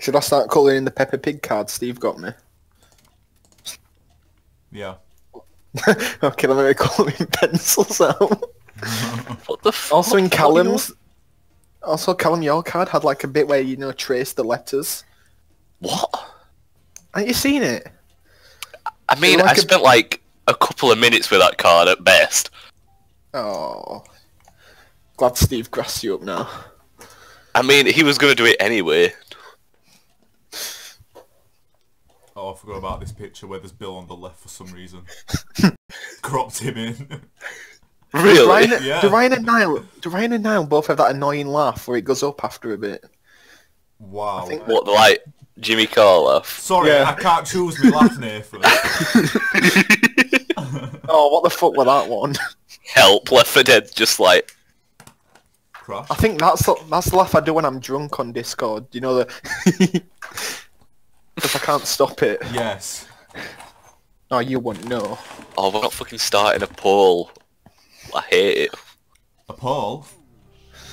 Should I start calling in the Peppa Pig card Steve got me? Yeah. okay, let me colour in pencils out. What the fuck? Also in Callum's, also Callum, your card had like a bit where you know trace the letters. What? Ain't you seen it? I mean, like I a- spent like a couple of minutes with that card at best. Oh, glad Steve grassed you up now. I mean, he was gonna do it anyway. Oh, I forgot about this picture where there's Bill on the left for some reason. Cropped him in. Really? Ryan, Yeah. Do Ryan and Niall, do Ryan and Niall both have that annoying laugh where it goes up after a bit? Wow. I think- What, the like Jimmy Carr laugh? Sorry, Yeah. I can't choose my laugh, Nathan. Oh, what the fuck was that one? Help, Left for Dead, just like Crash. I think that's the, that's the laugh I do when I'm drunk on Discord. You know the. Because I can't stop it. Yes. Oh, you wouldn't know. Oh, we're not fucking starting a poll. I hate it. A poll.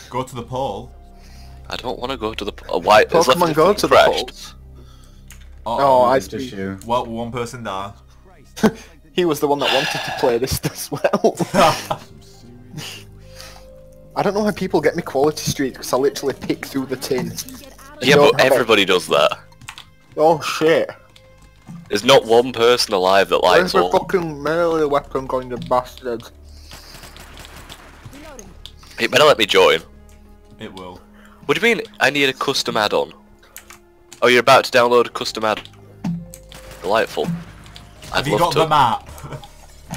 Go to the poll. I don't want to go to the po- uh, why. has Left 4 Pokemon Go fucking to the crashed? polls. Uh-oh. Oh, I It's just you. Well, one person died. He was the one that wanted to play this as well. I don't know why people get me quality streaks because I literally pick through the tin. Yeah, but have a- everybody does that. Oh shit! There's not one person alive that Where's likes the all. fucking melee weapon going, you bastard? It better let me join. it will. What do you mean? I need a custom add-on. Oh, you're about to download a custom add. Delightful. I'd Have you got to. the map?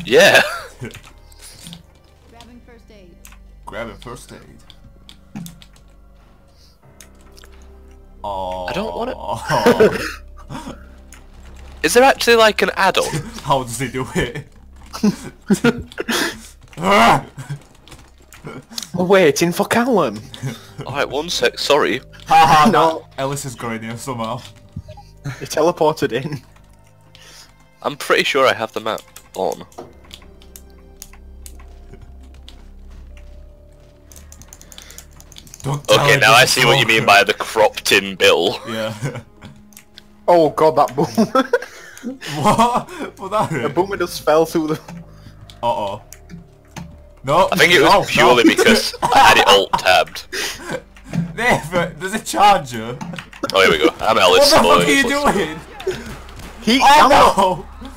Yeah. Grabbing first aid. Grabbing first aid. Oh. I don't wanna- wanna. Is there actually like an add-on? How does he do it? Ah! Oh, waiting for Callum. Alright, one sec. Sorry. Haha, No. Ellis is going here somehow. He teleported in. I'm pretty sure I have the map on. Okay, now I see what you mean by the cropped in bill. Yeah. Oh god, that boomer. what? What that? the boomer just fell through the. Uh oh. No. I think it was no, purely no. because I had it alt tabbed. Nathan, there's a charger. Oh, here we go. I'm Ellis. What the fuck Oh, are you doing? He. Oh no!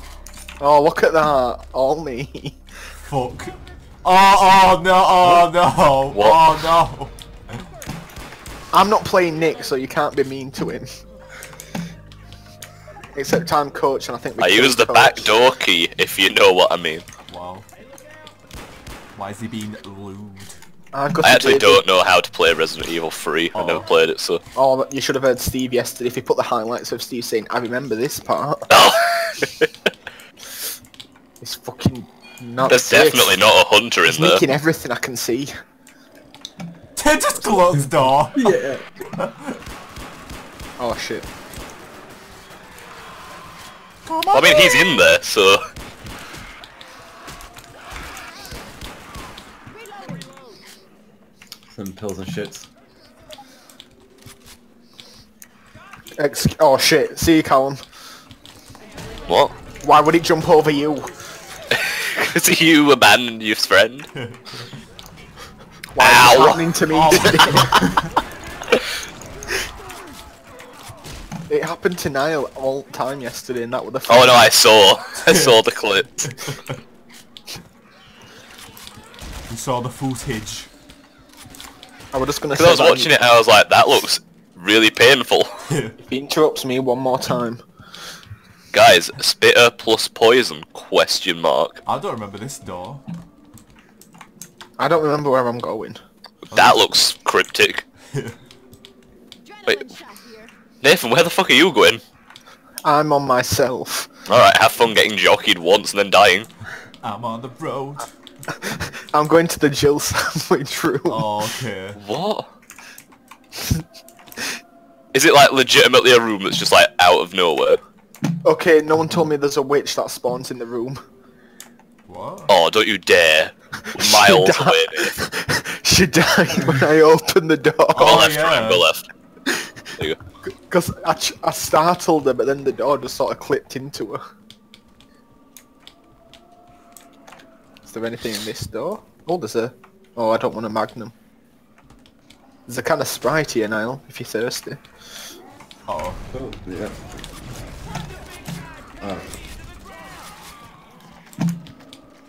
Oh, look at that. All me. Fuck. Oh, oh no, oh no, What? oh no. I'm not playing Nick, so you can't be mean to him. Except I'm coach, and I think we I use the coach. back door key, if you know what I mean. Wow. Why is he being lewd? I've got I a actually baby. don't know how to play Resident Evil 3. I never Oh. played it, so... Oh, but you should have heard Steve yesterday. If he put the highlights of Steve saying, "I remember this part," Oh! it's fucking not. There's safe. definitely not a hunter in He's there. nicking everything I can see. Just close the door. Yeah. Oh shit. Come I mean, he's in there, so... Some pills and shits. Ex- oh shit. See you, Callum. What? Why would it jump over you? Because you abandoned your friend? Why is Ow. this happening to me Oh. it happened to Niall all the time yesterday, and that was the. Oh no, I saw. I saw the clip. You saw the footage. I was just gonna Because I was that watching it and I was like, that looks really painful. If he interrupts me one more time, Guys, spitter plus poison? Question mark. I don't remember this door. I don't remember where I'm going. That looks cryptic. Wait. Adrenaline shot here. Nathan, where the fuck are you going? I'm on myself. Alright, have fun getting jockeyed once and then dying. I'm on the road. I'm going to the Jill sandwich room. Oh, okay. What? Is it like legitimately a room that's just like out of nowhere? Okay, no one told me there's a witch that spawns in the room. What? Oh, don't you dare. We're miles She away. died- she died when I opened the door. Go Oh, left, yeah. right, go left. There you go. Because I, I startled her, but then the door just sort of clipped into her. Is there anything in this door? Oh, there's a... Oh, I don't want a magnum. There's a kind of Sprite here, Niall, if you're thirsty. Oh. Oh, yeah. Oh,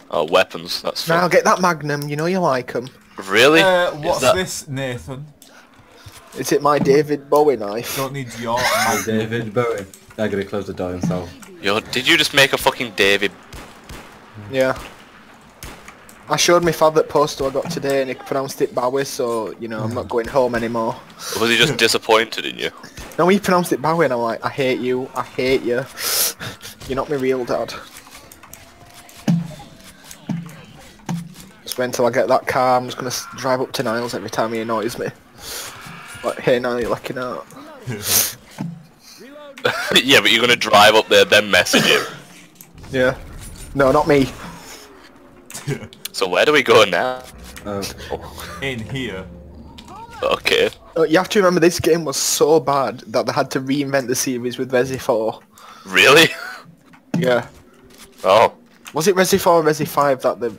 Oh, weapons. That's fun. Niall, get that magnum, you know you like 'em. Really? Uh, what's that- this, Nathan? Is it my David Bowie knife? Don't need your. Hi, David Bowie. They're gonna close the door himself. Yo, did you just make a fucking David? Yeah. I showed my father that poster I got today and he pronounced it Bowie, so, you know, I'm not going home anymore. Was he just disappointed in you? No, he pronounced it Bowie and I'm like, I hate you, I hate you. You're not my real dad. Just wait until I get that car, I'm just gonna drive up to Niall's every time he annoys me. Like, hey Niall, you're looking out. yeah, but you're gonna drive up there, then message him. Yeah. No, not me. So where do we go now? Oh, In here. Okay. Uh, you have to remember this game was so bad that they had to reinvent the series with Resi 4. Really? Yeah. Oh. Was it Resi 4 or Resi 5 that the...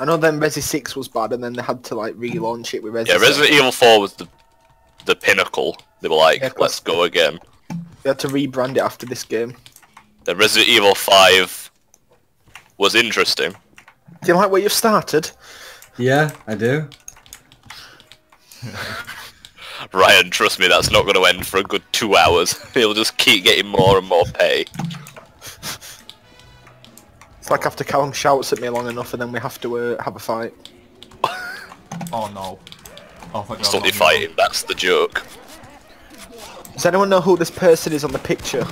I know then Resi 6 was bad and then they had to like relaunch it with Resi Yeah, 7. Resident Evil 4 was the the pinnacle. They were like, Yeah, 'cause- let's go again. They had to rebrand it after this game. Then Resident Evil 5 was interesting. Do you like where you've started? yeah, I do. Ryan, trust me, that's not going to end for a good two hours. He'll just keep getting more and more pay. It's like after Callum shouts at me long enough and then we have to uh, have a fight. Oh no. Oh, thank God, It's only not me. fighting, that's the joke. Does anyone know who this person is on the picture?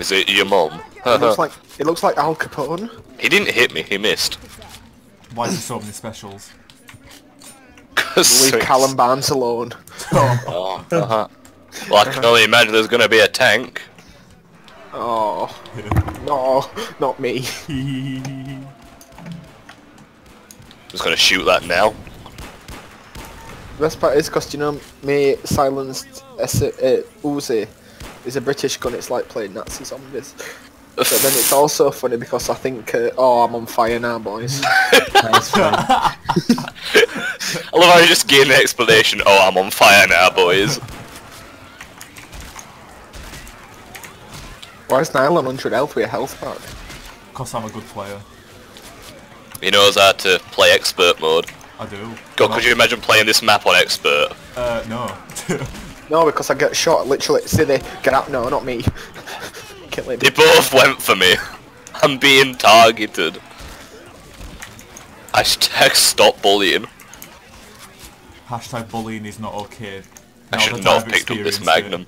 Is it your mum? It looks like it looks like Al Capone. he didn't hit me, he missed. Why is there so many specials? Leave Callum Barnes alone. Oh, Oh, uh-huh. Well, I can only imagine there's going to be a tank. Oh no, not me. Just going to shoot that now. The best part is because you know me silenced S- uh, Uzi is a British gun. It's like playing Nazi zombies. But then it's also funny because I think, uh, oh, I'm on fire now, boys. I love how you just gave an explanation. Oh, I'm on fire now, boys. Why is Niall on 100 health with a health pack? Cause I'm a good player. He knows how to play expert mode. I do. God, No. could you imagine playing this map on expert? Uh, no. No, because I get shot literally. See, they get up. No, not me. Kill him. They both went for me. I'm being targeted. Hashtag stop bullying. Hashtag bullying is not okay. I should not I've picked up this magnum.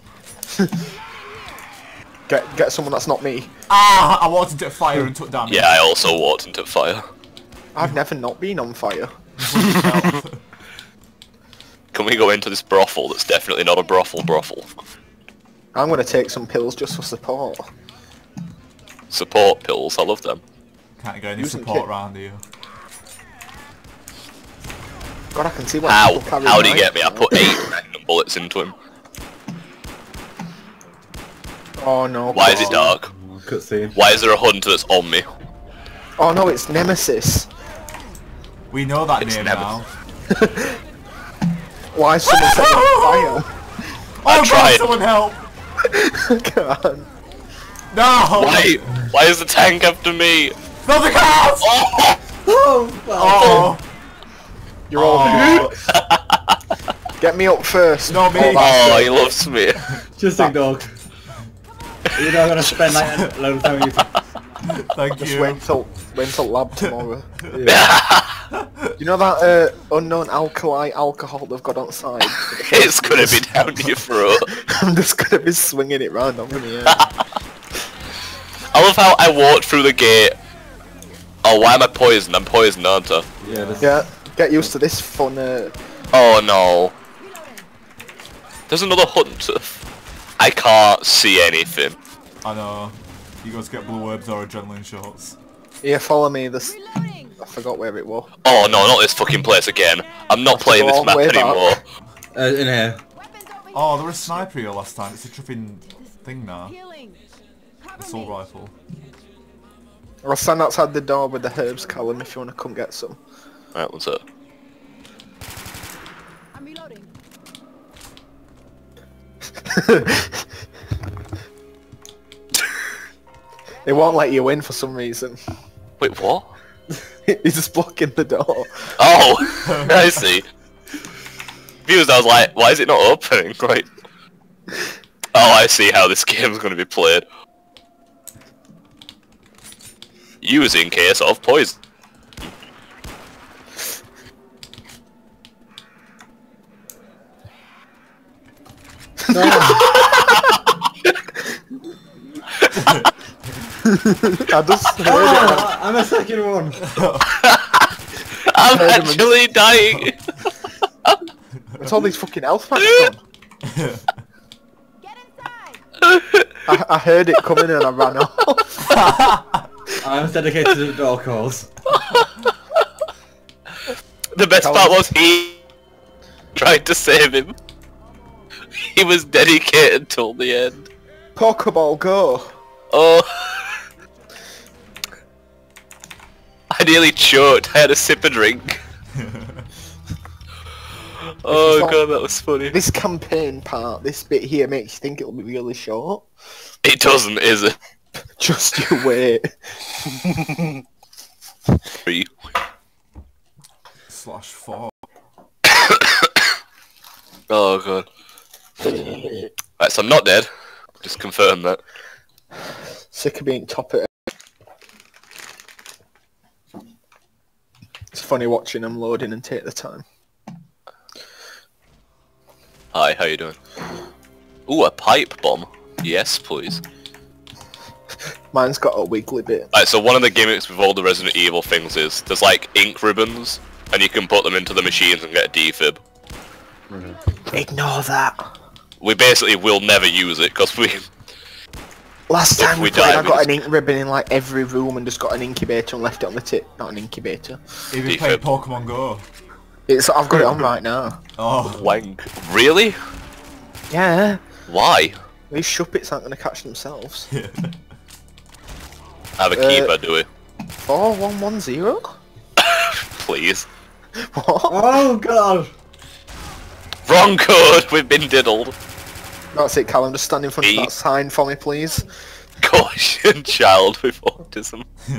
Get get someone that's not me. Ah! I wanted to fire and took damage. Yeah, I also walked into fire. I've never not been on fire. Can we go into this brothel that's definitely not a brothel brothel? I'm gonna take some pills just for support. Support pills, I love them. Can't get any Using support kit. around here. God, I can see why How? people carry How did he knives get me? I put eight random bullets into him. Oh no. Why is it dark? Oh, Cutscene. Why is there a hunter that's on me? Oh no, it's Nemesis. We know that It's name never- now. Why is someone setting on Oh god, tried. someone help! fire? God. No! Why? Why is the tank after me? No, the cars! Oh! Oh! You're all oh. Get me up first. No, me. Oh, that's Oh, it. he loves me. Just ignore. You're not gonna spend like a load of time with Thank Just you. wait till wait till lab tomorrow. you know that uh, unknown alkali alcohol they've got on side? it's gonna be down your throat. I'm just gonna be swinging it round. I'm gonna. Yeah. I love how I walked through the gate. Oh, why am I poisoned? I'm poisoned, aren't I? Yeah, this, yeah. Get used to this fun. Uh, Oh no. There's another hunter. I can't see anything. I know. You guys get blue herbs or adrenaline shots. Yeah, follow me. This Reloading. I forgot where it was. Oh no, not this fucking place again. I'm not playing this map anymore. uh, in here. Oh, there was a sniper here last time. It's a tripping thing now. Assault rifle. I'll stand outside the door with the herbs, Callum, if you want to come get some. Right, what's up? I'm reloading. It won't let you in for some reason. Wait, what? He's just blocking the door. Oh, I see. Views, I was like, why is it not opening? Right. Oh, I see how this game's going to be played. Using case of poison. I just ah, heard it. Oh, I'm a second one. I'm Heard him. actually dying. It's all these fucking elf packs on. Get inside. I, I heard it coming and I ran off. I'm dedicated to the door calls. The best part was he tried to save him. He was dedicated till the end. Pokeball, go. Oh. I nearly choked. I had a sip of drink. oh not- god, that was funny. This campaign part, this bit here makes you think it'll be really short. It doesn't, is it? Just you wait. Three. Slash four. Oh god. Right, so I'm not dead. Just confirm that. Sick of being top it. It's funny watching them loading and take the time. Hi, how you doing? Ooh, a pipe bomb. Yes, please. Mine's got a wiggly bit. Alright, so one of the gimmicks with all the Resident Evil things is there's like ink ribbons, and you can put them into the machines and get a defib. Mm-hmm. Ignore that. We basically will never use it because we Last time we, we played, die, I got just- an ink ribbon in like every room and just got an incubator and left it on the tip. Not an incubator. Even Defib. played Pokemon Go. It's I've got it on right now. Oh, wank. Really? Yeah. Why? These shuppets aren't gonna catch themselves. I Have a Uh, keeper, do we? Four one one zero. Please. What? Oh god. Wrong code. We've been diddled. That's it, Callum. Just stand in front of E. that sign for me, please. Caution, child with autism.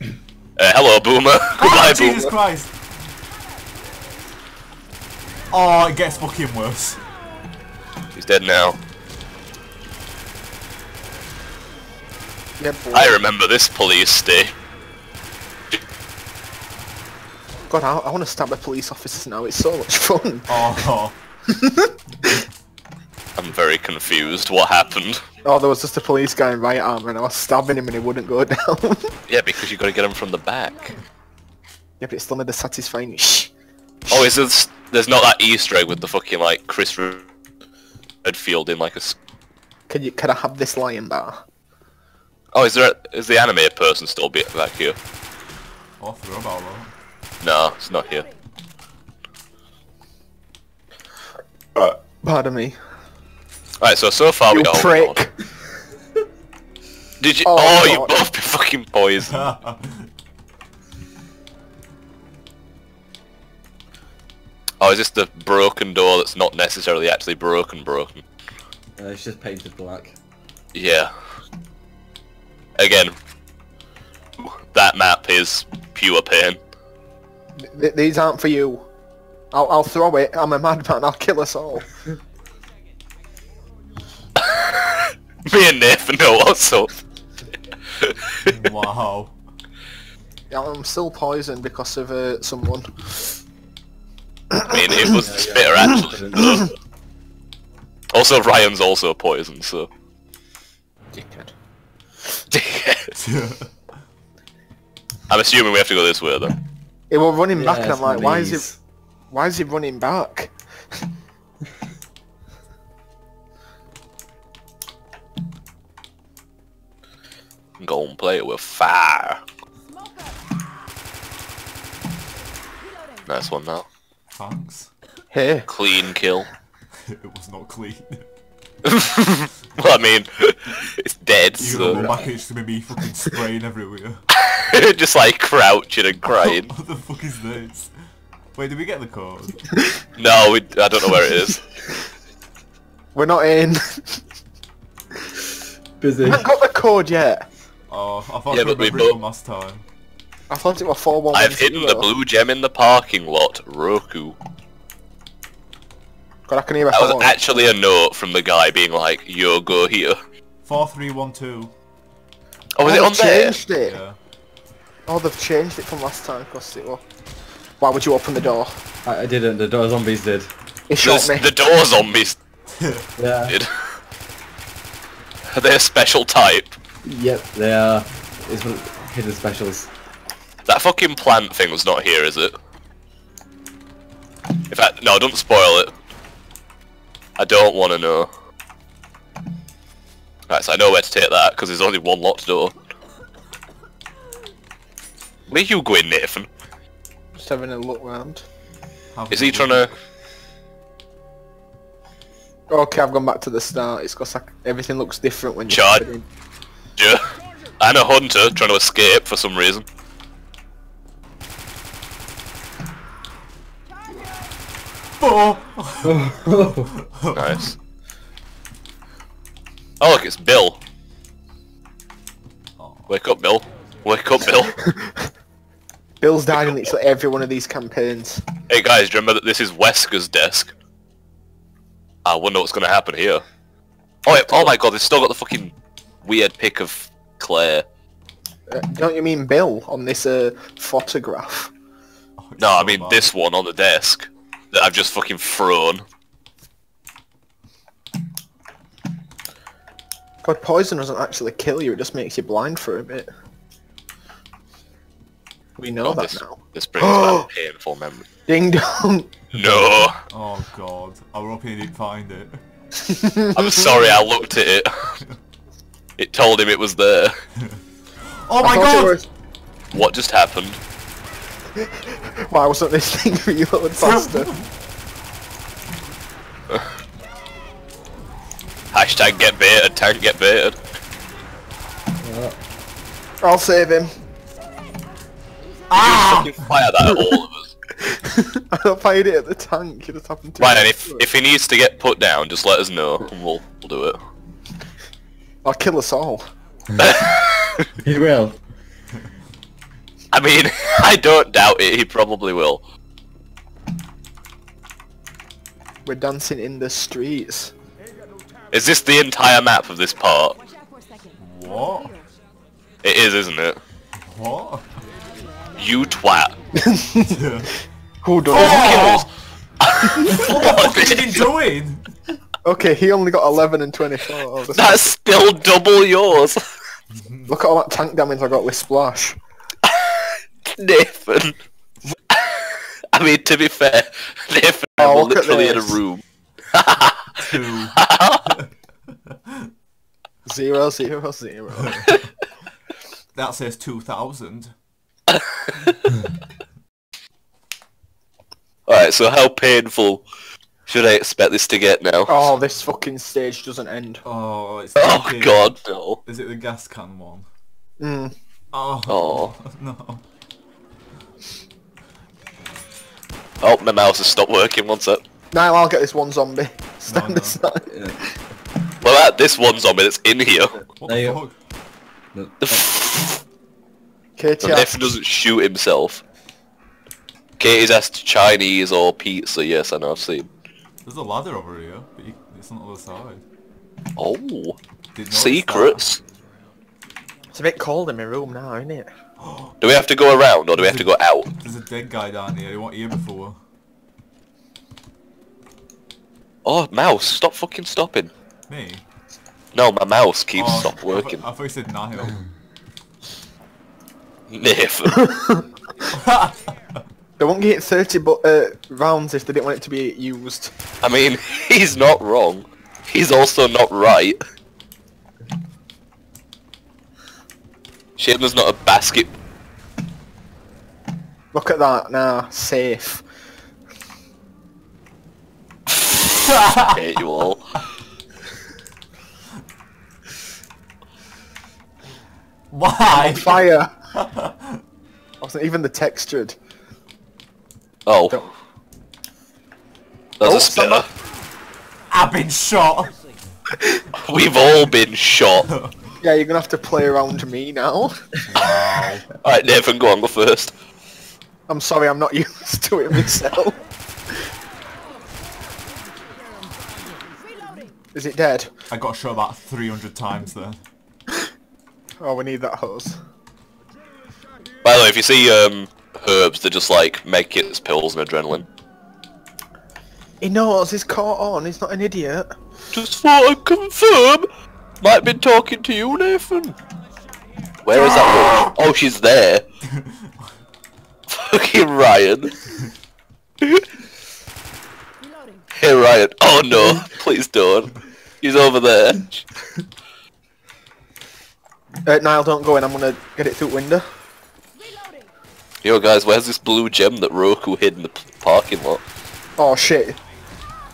uh, hello, Boomer. Goodbye, oh Jesus Boomer. Christ! Oh, it gets fucking worse. He's dead now. Yeah. I remember this police state. God, I, I want to stab a police officer now. It's so much fun. Oh, I'm very confused. What happened? Oh, there was just a police guy in right arm, and I was stabbing him, and he wouldn't go down. Yeah, because you got to get him from the back. yeah, but it's still not the satisfying. Shh. Oh, is this? There's not that Easter egg with the fucking like Chris Redfield in like a. Can you? Can I have this lion bar? Oh, is there? A, is the animated person still be back here? oh, I forgot about that. No, it's not here. Pardon me. Alright, so so far You we got. prick. Did you? Oh, Oh, you both be fucking poisoned. Oh, is this the broken door that's not necessarily actually broken? Broken. Uh, it's just painted black. Yeah. Again, that map is pure pain. Th- these aren't for you. I'll, I'll throw it. I'm a madman. I'll kill us all. Me and Nathan know what's up. wow. Yeah, I'm still poisoned because of uh, someone. I mean, it was the spitter actually. Also, Ryan's also poisoned, so. Dickhead. I'm assuming we have to go this way then. He was running back, Yeah, and I'm like, one why is he? these. Why is he running back? Go and play with fire. Nice one now. Thanks. Hey, Clean kill. it was not clean. well, I mean, it's dead, You go so back, it's gonna be fucking spraying everywhere. just like crouching and crying. what the fuck is this? Wait, did we get the code? No, we, I don't know where it is. We're not in. Busy. I haven't got the code yet. Oh, I thought Yeah, I but we remember it both- from last time. I thought it was four one. I've hidden the blue gem in the parking lot, Roku. God, I can hear a That was actually a note from the guy being like, yo, go here. 4312. Oh, was Oh, it on they've there? changed it. Yeah. Oh, they've changed it from last time because it was. Why would you open the door? I, I didn't. The door zombies did. It shot There's- me. The door zombies Yeah. did. Are they a special type? Yep. They are. It's one of hidden specials. That fucking plant thing was not here, is it? In fact, no, don't spoil it. I don't want to know. Right, so I know where to take that, because there's only one locked door. Where you going, Nathan? Just having a look round. Have Is a he look. trying to... Okay, I've gone back to the start. It's because like, everything looks different when you Chad. put. Yeah. And a hunter trying to escape for some reason. Oh! Nice. Oh look, it's Bill. Oh. Wake up, Bill. Wake up, Bill. Bill's died in literally every one of these campaigns. hey guys, do you remember that this is Wesker's desk? I wonder what's gonna happen here. Oh, wait, oh my god, they've still got the fucking weird pic of Claire. Uh, don't you mean Bill on this uh, photograph? Oh, it's No, I mean bad. this one on the desk that I've just fucking thrown. God, poison doesn't actually kill you. It just makes you blind for a bit. We know Oh, that this, now. this brings back painful memory. Ding dong. No, Oh god, I was hoping he didn't find it. I'm sorry, I looked at it. It told him it was there. Oh my god! was. What just happened? Why wasn't this thing reload faster? Hashtag get baited, tank get baited. I'll save him. Ah! Fucking fire that at all of us. I fired it at the tank. It just happened to. Right, and if, if he needs to get put down, just let us know, and we'll, we'll do it. I'll kill us all. He will. I mean, I don't doubt it, he probably will. We're dancing in the streets. Is this the entire map of this part? Watch out for a second. What? It is, isn't it? What? You twat. Who done Kills. What are you doing? it? Okay, he only got 11 and 24. Oh, that's- That's still double yours. Look at all that tank damage I got with Splash. Nathan. I mean, to be fair, Nathan and I Oh, were literally in a room. Two. Zero, zero, zero. That says 2000. Alright, so how painful should I expect this to get now? oh, this fucking stage doesn't end. Oh, it's Oh fucking- god, no. Is it the gas can one? Mm. Oh. Oh. No. Oh, my mouse has stopped working, one sec. Now I'll get this one zombie. Stand no. aside. Well, that, this one zombie that's in here. What There the fuck? The Katie, Nathan doesn't shoot himself. Katie's asked Chinese or pizza, yes, I know, I've seen. There's a ladder over here, but you, it's on the other side. Oh, Didn't secrets. it's a bit cold in my room now, isn't it? Do we have to go around or do we have to go out? There's a dead guy down here. You weren't here before. Oh, mouse, stop fucking stopping. Me? No, my mouse keeps Oh, stopped working. I, thought- I thought you said Niall. Nathan. They won't get 30 bu- uh, rounds if they didn't want it to be used. I mean, he's not wrong. He's also not right. Shame there's not a basket. Look at that now, safe. hate you all. Why? Fire! Wasn't even the textured. Oh. Don't- There's Oh, a spitter. I've been shot. We've all been shot. Yeah, you're gonna have to play around me now. Wow. Alright, Nathan, go on, go first. I'm sorry, I'm not used to it myself. Is it dead? I got shot about 300 times there. Oh, we need that hose. By the way, if you see um, herbs, they're just like medkits, pills, and adrenaline. He knows he's caught on, he's not an idiot. Just thought I'd confirm. Might have been talking to you, Nathan. Where is that woman? Oh, she's there. Fucking Ryan. Hey, Ryan. Oh no, please don't. He's over there. Uh, Niall, don't go in, I'm gonna get it through the window. Yo, guys, where's this blue gem that Roku hid in the parking lot? Oh shit.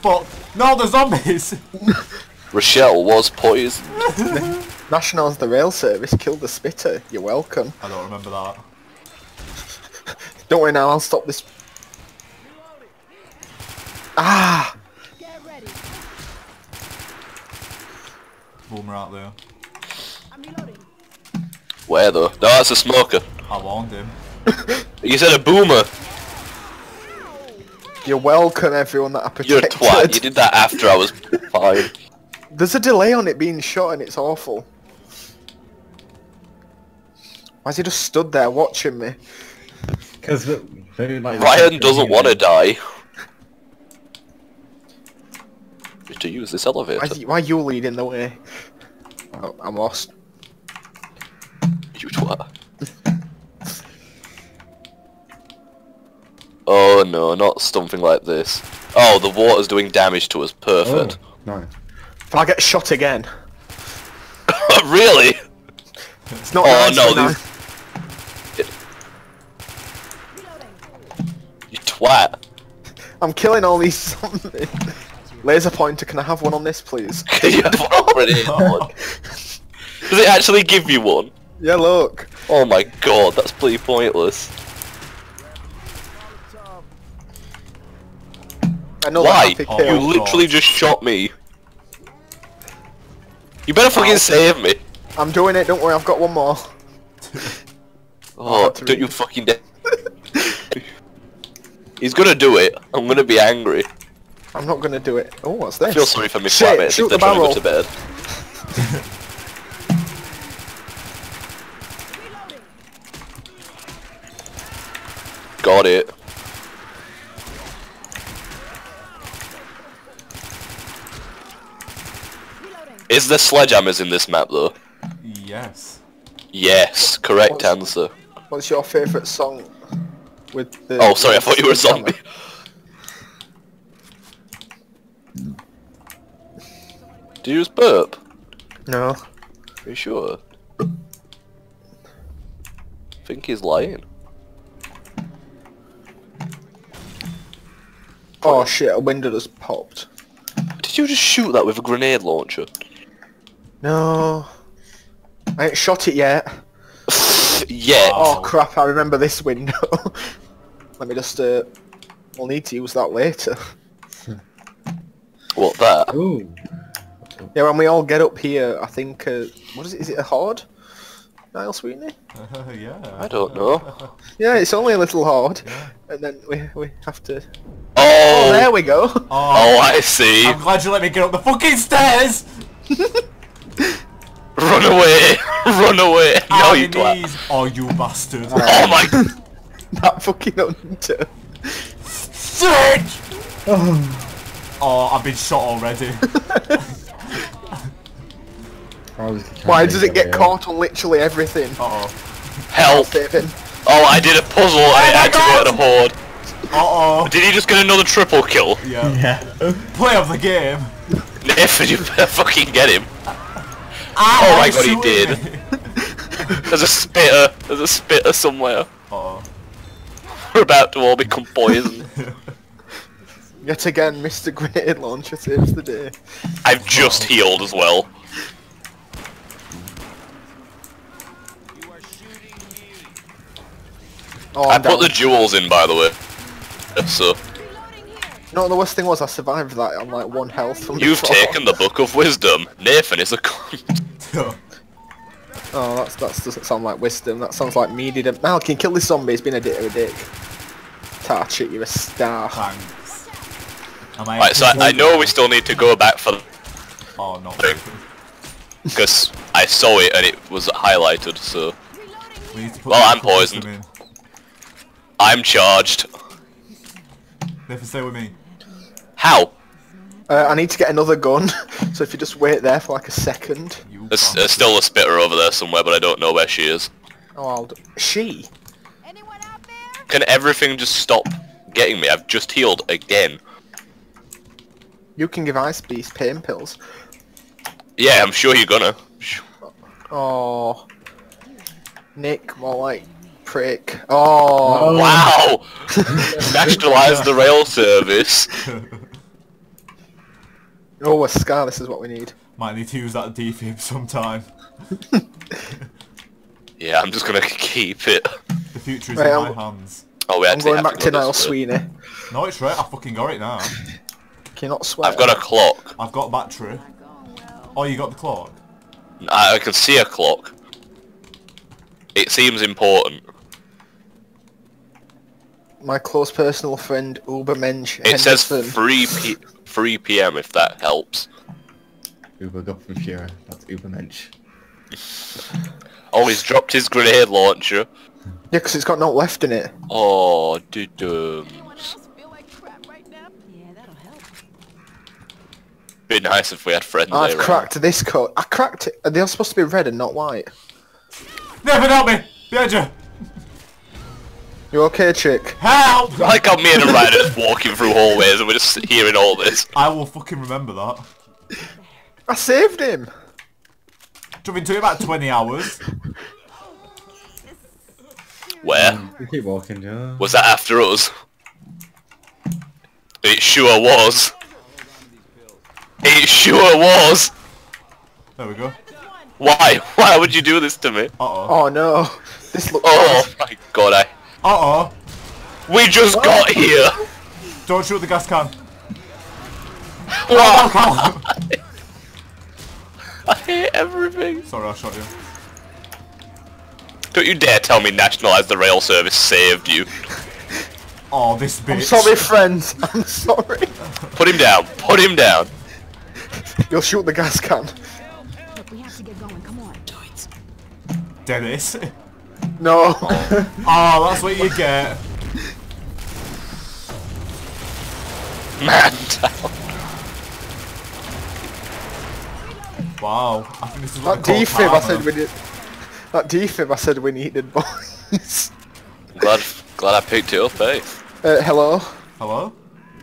But, no, the zombies! Rochelle was poisoned. Nationalise the rail service killed the spitter. You're welcome. I don't remember that. Don't worry now, I'll stop this. Ah! Boomer out there. Where though? No, that's a smoker. I warned him. You said a boomer. You're welcome, everyone that I You're a protected. twat. You did that after I was fine. There's a delay on it being shot and it's awful. Why's he just stood there watching me? Because maybe like Ryan doesn't want to die. To use this elevator. Why's he, why are you leading the way? Oh, I'm lost. You twat. oh no, not something like this. Oh, the water's doing damage to us. Perfect. Oh, no. If I get shot again, really? it's not Oh, nice no, I- these- Reloading. You twat. I'm killing all these zombies. Laser pointer, can I have one on this, please? you have one already. One. Does it actually give you one? Yeah, look. Oh my god, that's bloody pointless. I know Why? that Oh, You literally just shot me. You better fucking Ow. save me. I'm doing it, don't worry, I've got one more. Oh, don't you fucking dare. He's gonna do it. I'm gonna be angry. I'm not gonna do it. Oh, what's this? I feel sorry for my Shit, flatmates shoot if they're the trying to go to bed. Got it. Is there sledgehammers in this map though? Yes. Yes, correct What's- answer. What's your favourite song? With the. Oh, sorry, I thought you were a zombie. Do you just burp? No. Are you sure? think he's lying. Oh shit, a window just popped. Did you just shoot that with a grenade launcher? No. I ain't shot it yet. yeah. Oh Oh. crap, I remember this window. Let me just, uh... We'll need to use that later. What that? Ooh. Yeah, when we all get up here, I think, uh... What is it? Is it a horde? Niall Sweeney? yeah. I don't know. Yeah, it's only a little horde. And then we, we have to... Oh, Oh, there we go! oh, Oh, I see. I'm glad you let me get up the fucking stairs! Run away! Run away! No, you your twat. Oh, you bastard. Oh my! that fucking hunter. Shit! Oh, I've been shot already. I was trying Why does it get caught on literally everything? Uh-oh. Help! Save. Oh, I did a puzzle and it oh my activated a horde. Uh-oh. Did he just get another triple kill? Yeah. Yeah. Play of the game. Nathan, you better fucking get him. Ah, Oh my God, he did. There's a spitter. There's a spitter somewhere. Uh-oh. We're about to all become poisoned. Yet again, Mr. Grenade Launcher saves the day. I've just healed as well. Oh, I put down. the jewels in, by the way. So. You know what the worst thing was? I survived that on like one health from you've fall. taken the book of wisdom. Nathan is a cunt. Oh, that's that doesn't sound like wisdom. That sounds like me Did Mal Malkin, kill this zombie. He's been a dick of a dick. Touch it, you're a star. Thanks. Am I Right, so I, I know we still need to go back for Oh no. because I saw it and it was highlighted. So We need to put Well, I'm poisoned. I'm charged. Nathan, stay with me. How? Uh, I need to get another gun. so if you just wait there for like a second. There's, there's still a spitter over there somewhere, but I don't know where she is. Oh, I'll d- she. Anyone out there? Can everything just stop getting me? I've just healed again. You can give Ice Beast pain pills. Yeah, I'm sure you're gonna. Oh, Nick, more like prick. Oh, Wow! Nationalise the rail service. oh, a scar. This is what we need. Might need to use that defib sometime. Yeah, I'm just gonna keep it. The future is Right, in I'm- my hands. Oh, we I'm going back to to Niall. Sweeney. No, it's right. I fucking got it now. Can you not swear? I've got a clock. I've got battery. Oh, you got the clock? I, I can see a clock. It seems important. My close personal friend Ubermensch It says Henderson. 3 p 3 p.m. if that helps. Uber got from Fury. That's Ubermensch. Oh, he's dropped his grenade launcher. Yeah, because it's got no left in it. Oh, doo Anyone like right? Yeah. Be nice if we had friends I've there, right? cracked this code. I cracked it. Are they all supposed to be red and not white? Never help me! Behind you! You okay, chick? Help! Like how me and a rider just walking through hallways and we're just hearing all this. I will fucking remember that. I saved him. Took me to about 20 hours. Where? You keep walking, yeah. Was that after us? It sure was. It sure was. There we go. Why? Why would you do this to me? Uh-oh. Oh no. This looks Oh my god, I... Uh-oh. We just got here! Don't shoot the gas can. Wow. Oh, I hate everything. Sorry, I shot you. Don't you dare tell me Nationalise the Rail Service saved you. Oh, this bitch. I'm sorry, friends. I'm sorry. Put him down. Put him down. You'll shoot the gas can. Look, we have to get going. Come on. Do it. Dennis. No. Oh, that's what you get. Man down. Wow. I think this is what that defib I said we did. That defib I said we needed, boys. Glad, glad I picked it up, eh? Uh, hello. Hello?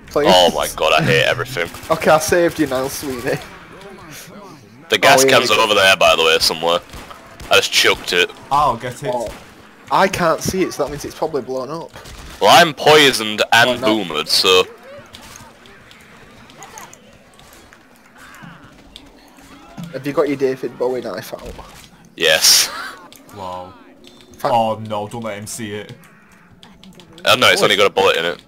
Please. Oh my god, I hate everything. Okay, I saved you now, Sweeney. The gas Oh, yeah, can's we- over there, by the way, somewhere. I just chucked it. I'll get it. Oh. I can't see it, so that means it's probably blown up. Well, I'm poisoned and Oh, no. boomered, so... Have you got your David Bowie knife out? Yes. Wow. Fuck. Oh no, don't let him see it. Oh no, it's only got a bullet in it.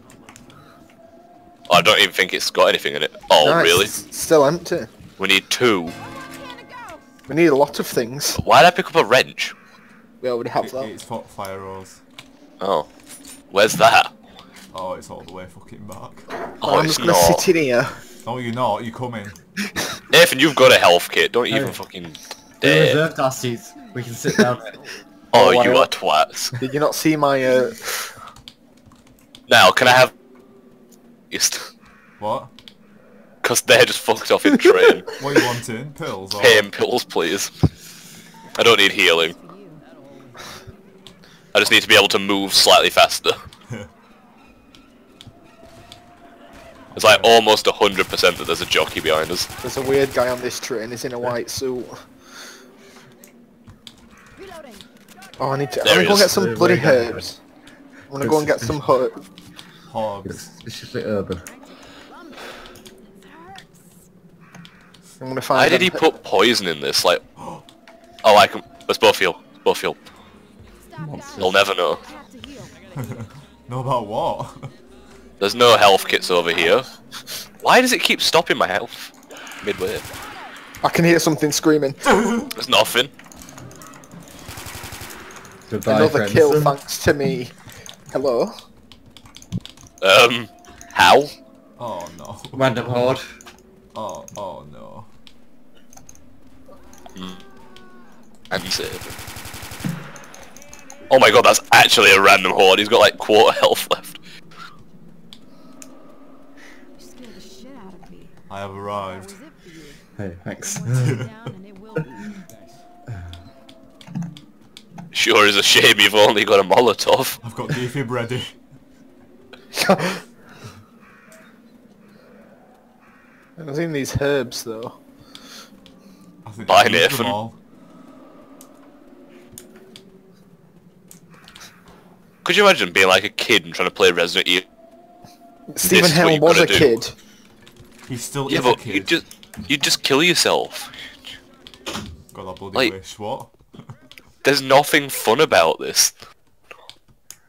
Oh, I don't even think it's got anything in it. Oh, No, really? s- still empty. We need two. Can to go. We need a lot of things. Why'd I pick up a wrench? We already have it that. it's for fire rose. Oh. Where's that? Oh, it's all the way fucking back. Oh, I'm just gonna not. sit in here. No, you're not. You're coming. Nathan, you've got a health kit. Don't even Hey. fucking We dare. reserved our seats. We can sit down. Oh, Oh, you I- are twats. Did you not see my uh Now, can I have... Just... What? Because they're just fucked off in train. What are you wanting? Pills? Or... Pain pills, please. I don't need healing. I just need to be able to move slightly faster. It's like almost 100% that there's a jockey behind us. there's a weird guy on this train, he's in a white suit. Oh I need to There I'm gonna go is. get some There bloody herbs. I'm gonna go and get some herbs. Hogs. It's, it's just like urban. I'm gonna find. Why did them. he put poison in this? Like, oh, I can. It's both you. Both you. Stop, guys. You'll never know. I have to heal. Know about what? There's no health kits over here. Why does it keep stopping my health midway? I can hear something screaming. There's nothing. Goodbye, Another friends. kill thanks to me. Hello. Um, how? Oh no. Random horde. Oh, oh no. And save. Oh my god, that's actually a random horde. He's got like quarter health left. You scared the shit out of me. I have arrived. it for you. Hey, thanks. Once it's down, and it will be. Sure is a shame you've only got a Molotov. I've got defib ready. I've seen these herbs though. I think Bye, I used them Nathan. all. Could you imagine being like a kid and trying to play Resident Evil? Stephen is what Hale you've was a do. kid. He still Yeah, is a but you kid. just you just kill yourself. Got that bloody like- wish. What? There's nothing fun about this.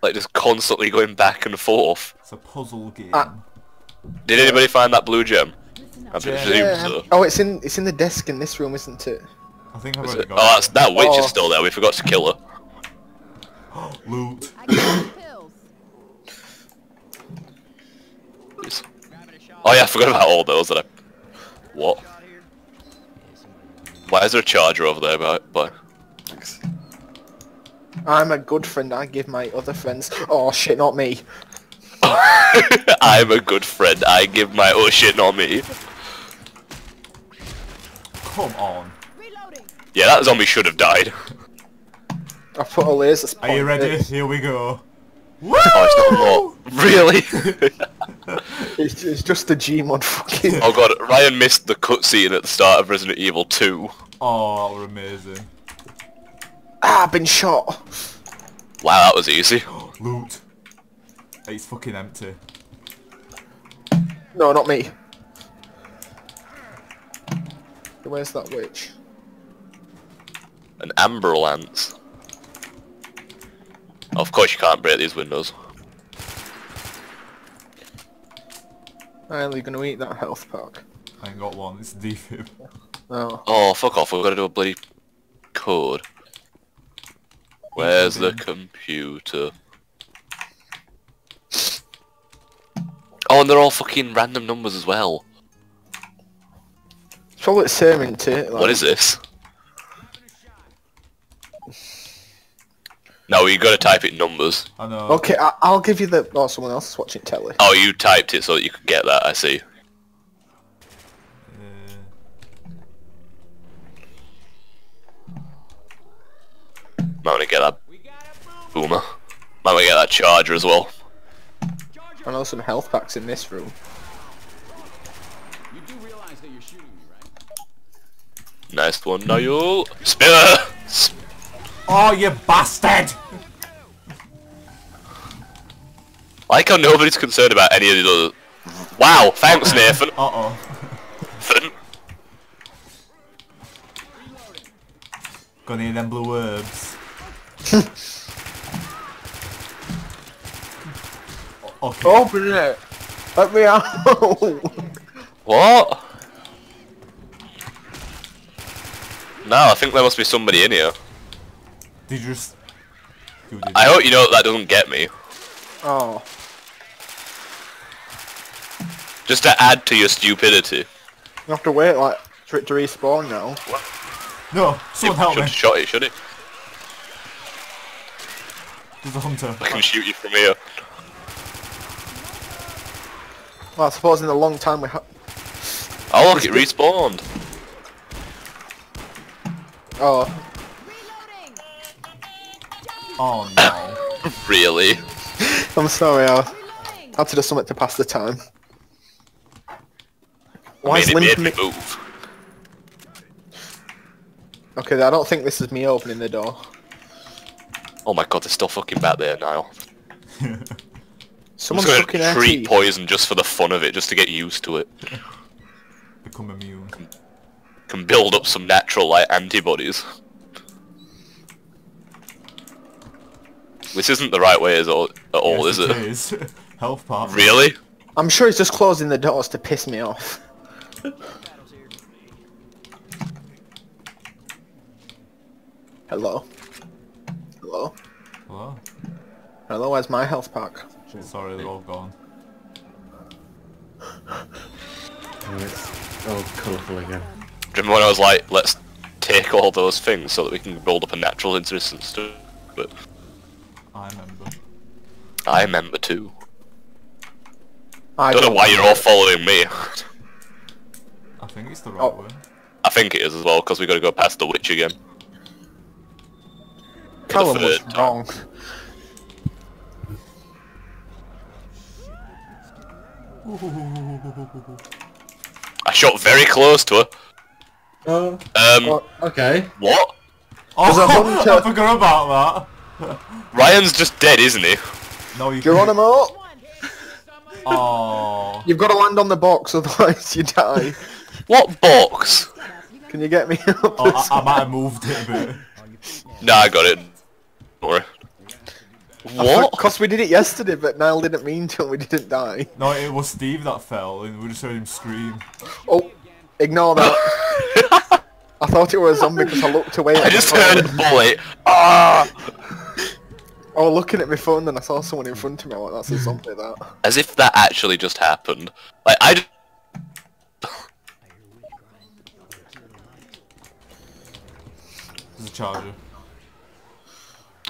Like just constantly going back and forth. It's a puzzle game. Ah. Did anybody find that blue gem? Listen I. Yeah. presume Yeah. so. Oh, it's in it's in the desk in this room, isn't it? I think I've already got Oh, that's, that witch Oh. is still there. We forgot to kill her. Loot. I got the pills. Oh yeah, I forgot about all those that I... What? Why is there a charger over there, by, by? Thanks. I'm a good friend. I give my other friends. Oh shit, not me. I'm a good friend. I give my oh shit, not me. Come on. Reloading. Yeah, that zombie should have died. I put a laser Are you ready? It's, Here we go. Oh, it's not more. Really? it's, it's just the Gmod fucking. oh god, Ryan missed the cutscene at the start of Resident Evil 2. Oh, that were amazing. Ah, I've been shot. Wow, that was easy. Loot. It's fucking empty. No, not me. Where's that witch? An amber lance. Of course you can't break these windows. Are you gonna eat that health pack? I ain't got one. It's defib. Oh. Oh, fuck off, we've got to do a bloody code. Where's the computer? Oh, and they're all fucking random numbers as well. It's probably the same into it. Like, What is this? No, you gotta type it in numbers. I know. Okay, I I'll give you the. Oh, someone else is watching telly. Oh, you typed it so that you could get that, I see. Uh, Might wanna get that boomer. Might wanna get that charger as well. I know some health packs in this room. You do realize that you're shooting me, right? Nice one, Niall. Spiller! Sp- oh, you bastard! I like how nobody's concerned about any of the other... Wow, thanks Nathan. Uh-oh. Got any of them blue herbs? Okay. Open it! Let me out! what? No, I think there must be somebody in here. Did you just... Who did I that? hope you know that, that doesn't get me. oh. Just to add to your stupidity. You have to wait like for it to respawn now. No, someone help should me. have shot it, should it? There's a hunter. I can shoot you from here. Well, I suppose in a long time we ha- Oh look, it respawned. Oh, Reloading. Oh no. Really? I'm sorry, I Reloading. had to do something to pass the time. Why is mean, it made Limp me me- move. Okay, I don't think this is me opening the door. Oh my god, they're still fucking back there now. I'm Someone's just fucking gonna their treat poison just for the fun of it, just to get used to it. Become immune. Can build up some natural like antibodies. This isn't the right way is all, at all, Yes, is it? It is. Health part. Really? I'm sure he's just closing the doors to piss me off. Hello. Hello. Hello. Hello, where's my health pack? Sorry, they're all gone. Oh, it's all colourful again. Remember when I was like, let's take all those things so that we can build up a natural resistance to But I remember. I remember too. I don't know why you're all following me. I think it's the right Oh. way. I think it is as well, because we got to go past the witch again. Callum was time. wrong. I shot very close to her. Oh, Um, Oh, okay. what? There's a Oh, hunter. I forgot about that. Ryan's just dead, isn't he? No, you Geronimo, Oh. you've got to land on the box, otherwise you die. What box? Can you get me up? Oh, I, I might have moved it a bit. Nah, I got it. Don't worry. What? Because we did it yesterday, but Niall didn't mean to, and we didn't die. No, it was Steve that fell, and we just heard him scream. Oh, ignore that. I thought it was a zombie because I looked away. I just my phone. heard a bullet. Ah! I was looking at my phone, then I saw someone in front of me. I went, "That's a zombie." That. As if that actually just happened. Like, I just... There's a charger.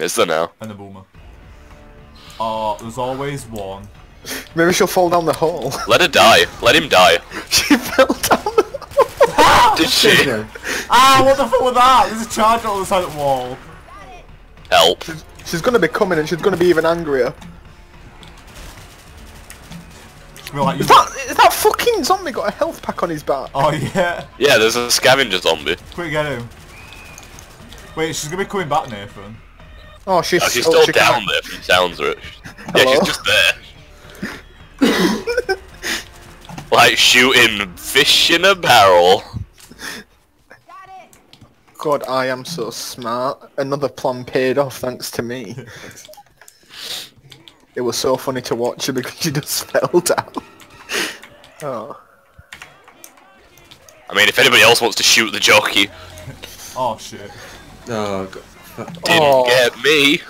Is there now? And a boomer. Oh, there's always one. Maybe she'll fall down the hole. Let her die. Let him die. she fell down. The Did she? Ah, what the fuck was that? There's a charger on the side of the wall. Help. she's gonna be coming, and she's gonna be even angrier. We're like. Is that is that fucking zombie got a health pack on his back? Oh yeah. Yeah, there's a scavenger zombie. Quick, get him. Wait, she's gonna be coming back, Nathan. Oh, she's, Oh, she's oh, still she down can't- there from sounds of it. Yeah, she's just there. like shooting fish in a barrel. Got it. God, I am so smart. Another plan paid off thanks to me. it was so funny to watch her because she just fell down. Oh. I mean, if anybody else wants to shoot the jockey, Oh shit. Oh, God. didn't Oh. get me.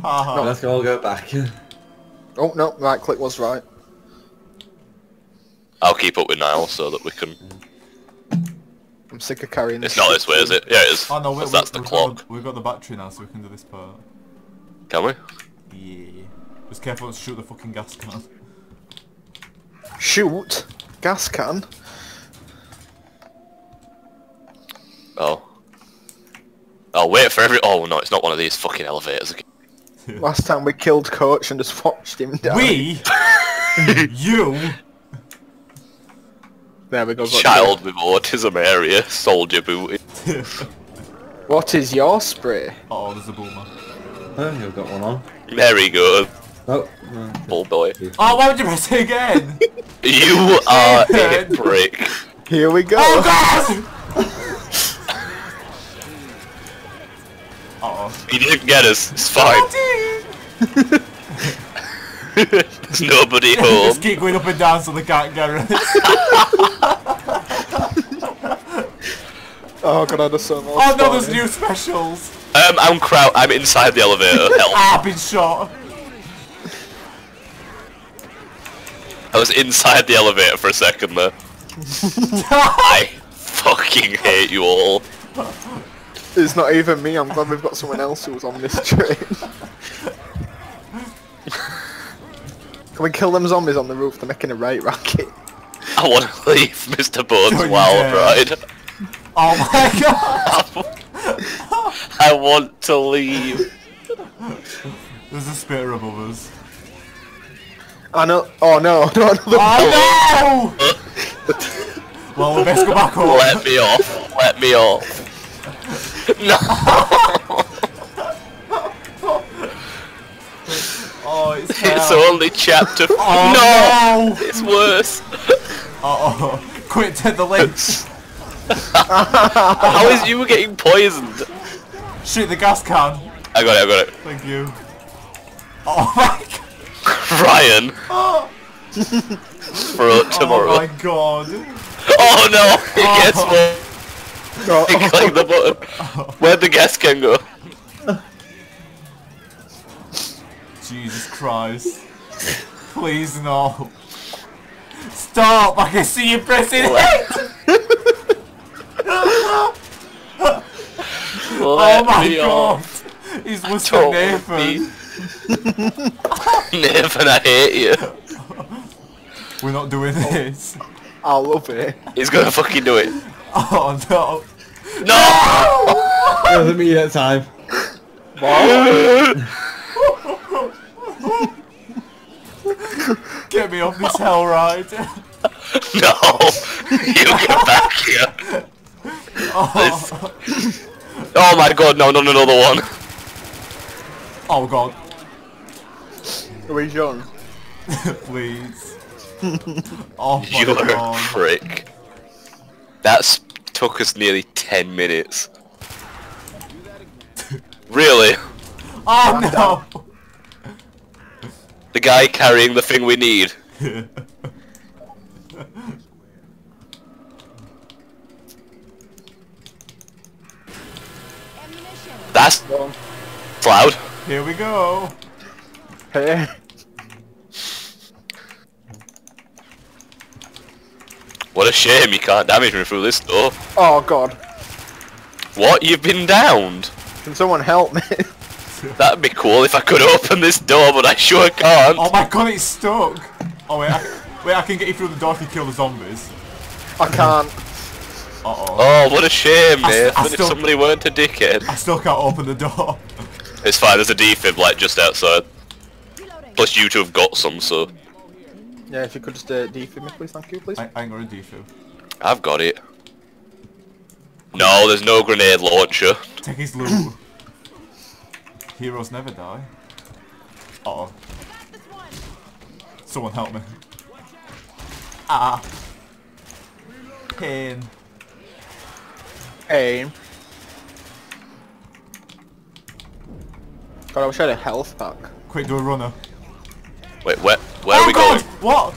Haha. Let's all go back. Oh no, right click was right. I'll keep up with Niall so that we can. I'm sick of carrying this. It's not this way, is it? Yeah, it is. Oh no, we, 'Cause we, that's the we've, clock. Got the, we've got the battery now, so we can do this part. Can we? Yeah. Just careful not to shoot the fucking gas can. Shoot! Gas can? Oh. Oh, wait for every. Oh no, it's not one of these fucking elevators again. Last time we killed Coach and just watched him die. We? you? There we go. Child with autism area, soldier booty. What is your spray? Oh, there's a boomer. Oh, you've got one on. There he goes, Oh, no. bull boy. Oh, why would you press it again? You are a prick. Here we go. oh god! Uh oh. He didn't get us. It's fine. There's nobody home. Just keep going up and down so they can't get us. Oh god, I just saw more Oh no, there's spawning. new specials. Um, I'm crowd. I'm inside the elevator. Help! Ah, I've been shot. I was inside the elevator for a second there. I fucking hate you all. It's not even me. I'm glad we've got someone else who's on this train. Can we kill them zombies on the roof? They're making a right racket. I want to leave Mr. Bones Don't you Wild dare. Ride. Oh my god! I want to leave. There's a spitter above us. I know. Oh no, no, another Oh no! well, we best go back home. Let me off. Let me off. No. Oh, it's It's only chapter. Oh no. no! It's worse. Uh oh. Quick, to the links. How is you getting poisoned? Shoot the gas can. I got it, I got it. Thank you. Oh my god. Ryan, Oh, for uh, tomorrow. oh my god. Oh no! It gets more. No, Click the button. Where'd the gas can go? Jesus Christ. Please no. Stop! I can see you pressing it! Oh my god! off. He's Don't whispering. Nathan. Nathan, I hate you. We're not doing oh. this. I love it. He's gonna fucking do it. Oh no. No! It wasn't me that time. Get me off this hell ride. No! You get back here. Oh, Oh my god, no, not another one. oh god. Where's John? Please. Oh my You are a god. prick. That's took us nearly 10 minutes. Really? Oh no! The guy carrying the thing we need. Ammunition. That's loud. Here we go. Hey. What a shame you can't damage me through this door. Oh god. What? You've been downed? Can someone help me? That'd be cool if I could open this door, but I sure can't. Oh my god, it's stuck. Oh wait, I, wait, I can get you through the door if you kill the zombies. I can't. Uh oh. Oh, what a shame, I st- I Nathan. If somebody weren't a dickhead. I still can't open the door. It's fine, there's a defib like just outside. Plus you two have got some, so Yeah, if you could just uh, defib me, please, thank you, please. I, I ain't got a defib. I've got it. No, there's no grenade launcher. Take his loot. Heroes never die. Uh oh. This one. Someone help me. Ah. Pain. Aim. God, I wish I had a health pack. Quick, do a runner. Wait, where, where oh are we god! going? What?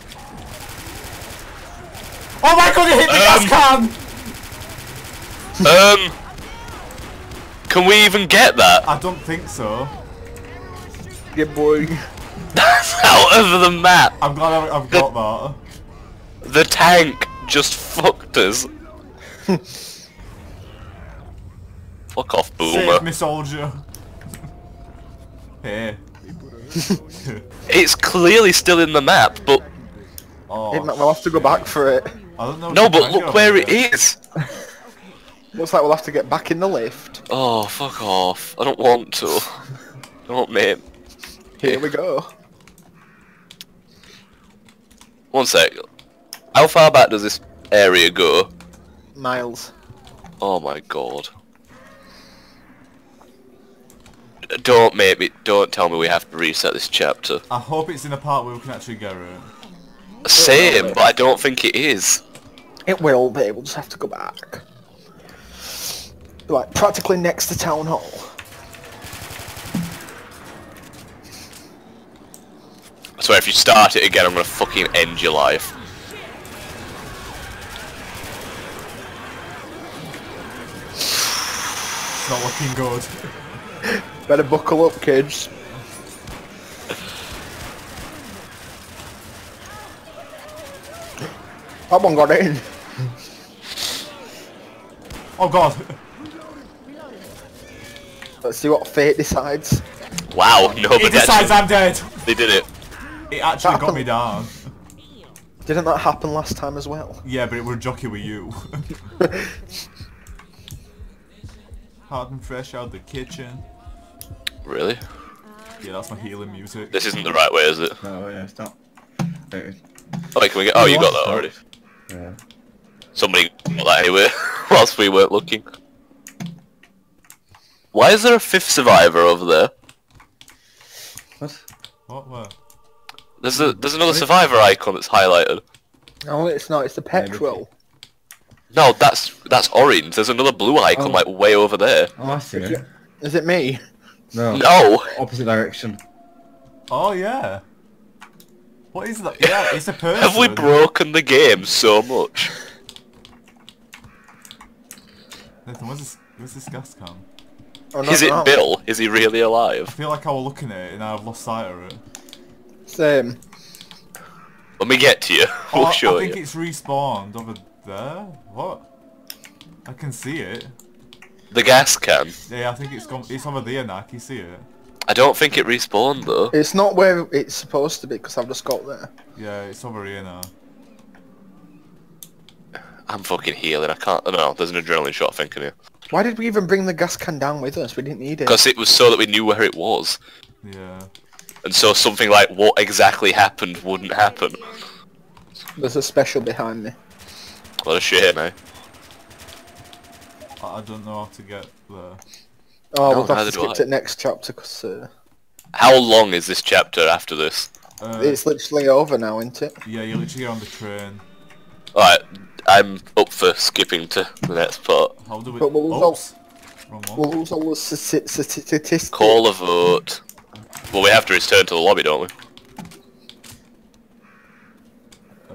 Oh my god, it hit the Um, gas can! Um, can we even get that? I don't think so. Yeah, boy. That's out of the map. I'm glad I- I've got that. The tank just fucked us. Fuck off, boomer. Save me, soldier. hey. It's clearly still in the map, but Oh, Hey, man, we'll have to go back for it. I don't know. no, but look where it is. it there. is. Looks like we'll have to get back in the lift. Oh, fuck off. I don't want to. Don't, mate. Here we go. One sec. How far back does this area go? Miles. Oh my god. Don't make me, don't tell me we have to reset this chapter. I hope it's in a part where we can actually go it. Same, but I don't think it is. It will be, we'll just have to go back. Like, practically next to Town Hall. I swear if you start it again I'm gonna fucking end your life. It's not looking good. Better buckle up, kids. That one got in. Oh god. Let's see what fate decides. Wow, nobody It decides actually, I'm dead. they did it. It actually got me down. Didn't that happen last time as well? Yeah, but it were jockey with you. Hot and fresh out the kitchen. Really? Yeah, that's my healing music. This isn't the right way, is it? No, yeah, it's not. It- Oh, wait, can we get, oh, you got that already. yeah. Somebody got that anyway, whilst we weren't looking. Why is there a fifth survivor over there? What? What? Where? There's a there's another survivor icon that's highlighted. No, it's not. It's the petrol. No, that's that's orange. There's another blue icon Oh. like way over there. Oh, I see it. Is it me? No. No. Opposite direction. Oh yeah. What is that? Yeah, it's a person. Have we broken the game so much? Nathan, where's this? Where's this gas can? Oh, no, Is it no. Bill? Is he really alive? I feel like I was looking at it and I've lost sight of it. Same. Let me get to you, we'll Oh, show I think you. it's respawned over there. What? I can see it. The gas can. Yeah, I think it's gone. It's over there now. Can you see it? I don't think it respawned though. It's not where it's supposed to be because I've just got there. Yeah, it's over here now. I'm fucking healing. I can't. I don't. There's an adrenaline shot thinking here. Why did we even bring the gas can down with us? We didn't need it. Because it was so that we knew where it was, Yeah. and so something like what exactly happened wouldn't happen. There's a special behind me. What a shame, eh? I, I don't know how to get there. Oh, No, we'll have neither to skip I. to next chapter because uh, How long is this chapter after this? Uh, it's literally over now, isn't it? yeah, you're literally on the train. Alright, I'm up for skipping to the next part. How do we? But we'll go- Oops. Wrong one. We'll lose all the sti- sti- statistics. Call a vote. Well, we have to return to the lobby, don't we?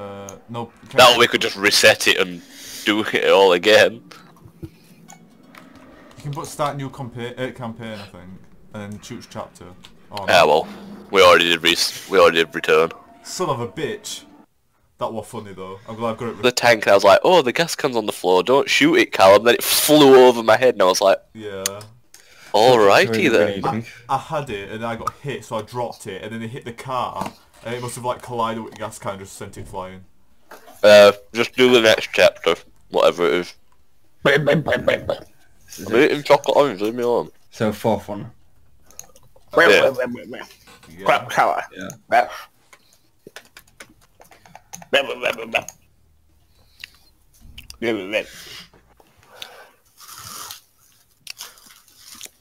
Uh, no. can- That we could just reset it and do it all again. You can put start new campa- uh, campaign, I think, and then choose chapter. Oh, no. Yeah, well, we already did re- we already did return. Son of a bitch. That was funny though. I'm glad I got it. The tank, I was like, oh, the gas can's on the floor, don't shoot it, Callum. Then it flew over my head, and I was like, yeah. alrighty then. Grenading. I had it and I got hit, so I dropped it, and then it hit the car, and it must have like collided with the gas can and just sent it flying. Uh, just do the next chapter, whatever it is. This is I'm it. eating chocolate orange, leave me alone. So fourth one. Yeah. Yeah. Power. Yeah.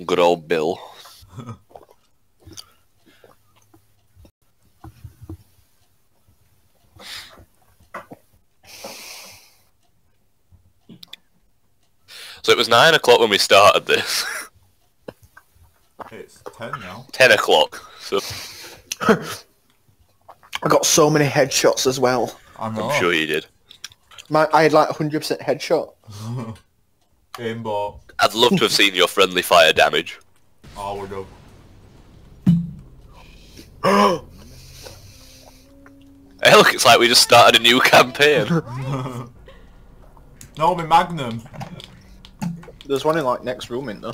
Good old Bill. so it was nine o'clock when we started this. It's ten now. Ten o'clock. So I got so many headshots as well. I'm, I'm sure you did. My, I had like 100% headshot. Aimbot. I'd love to have seen your friendly fire damage. I would have. Hey, look, it's like we just started a new campaign. No, my Magnum. There's one in like next room in there.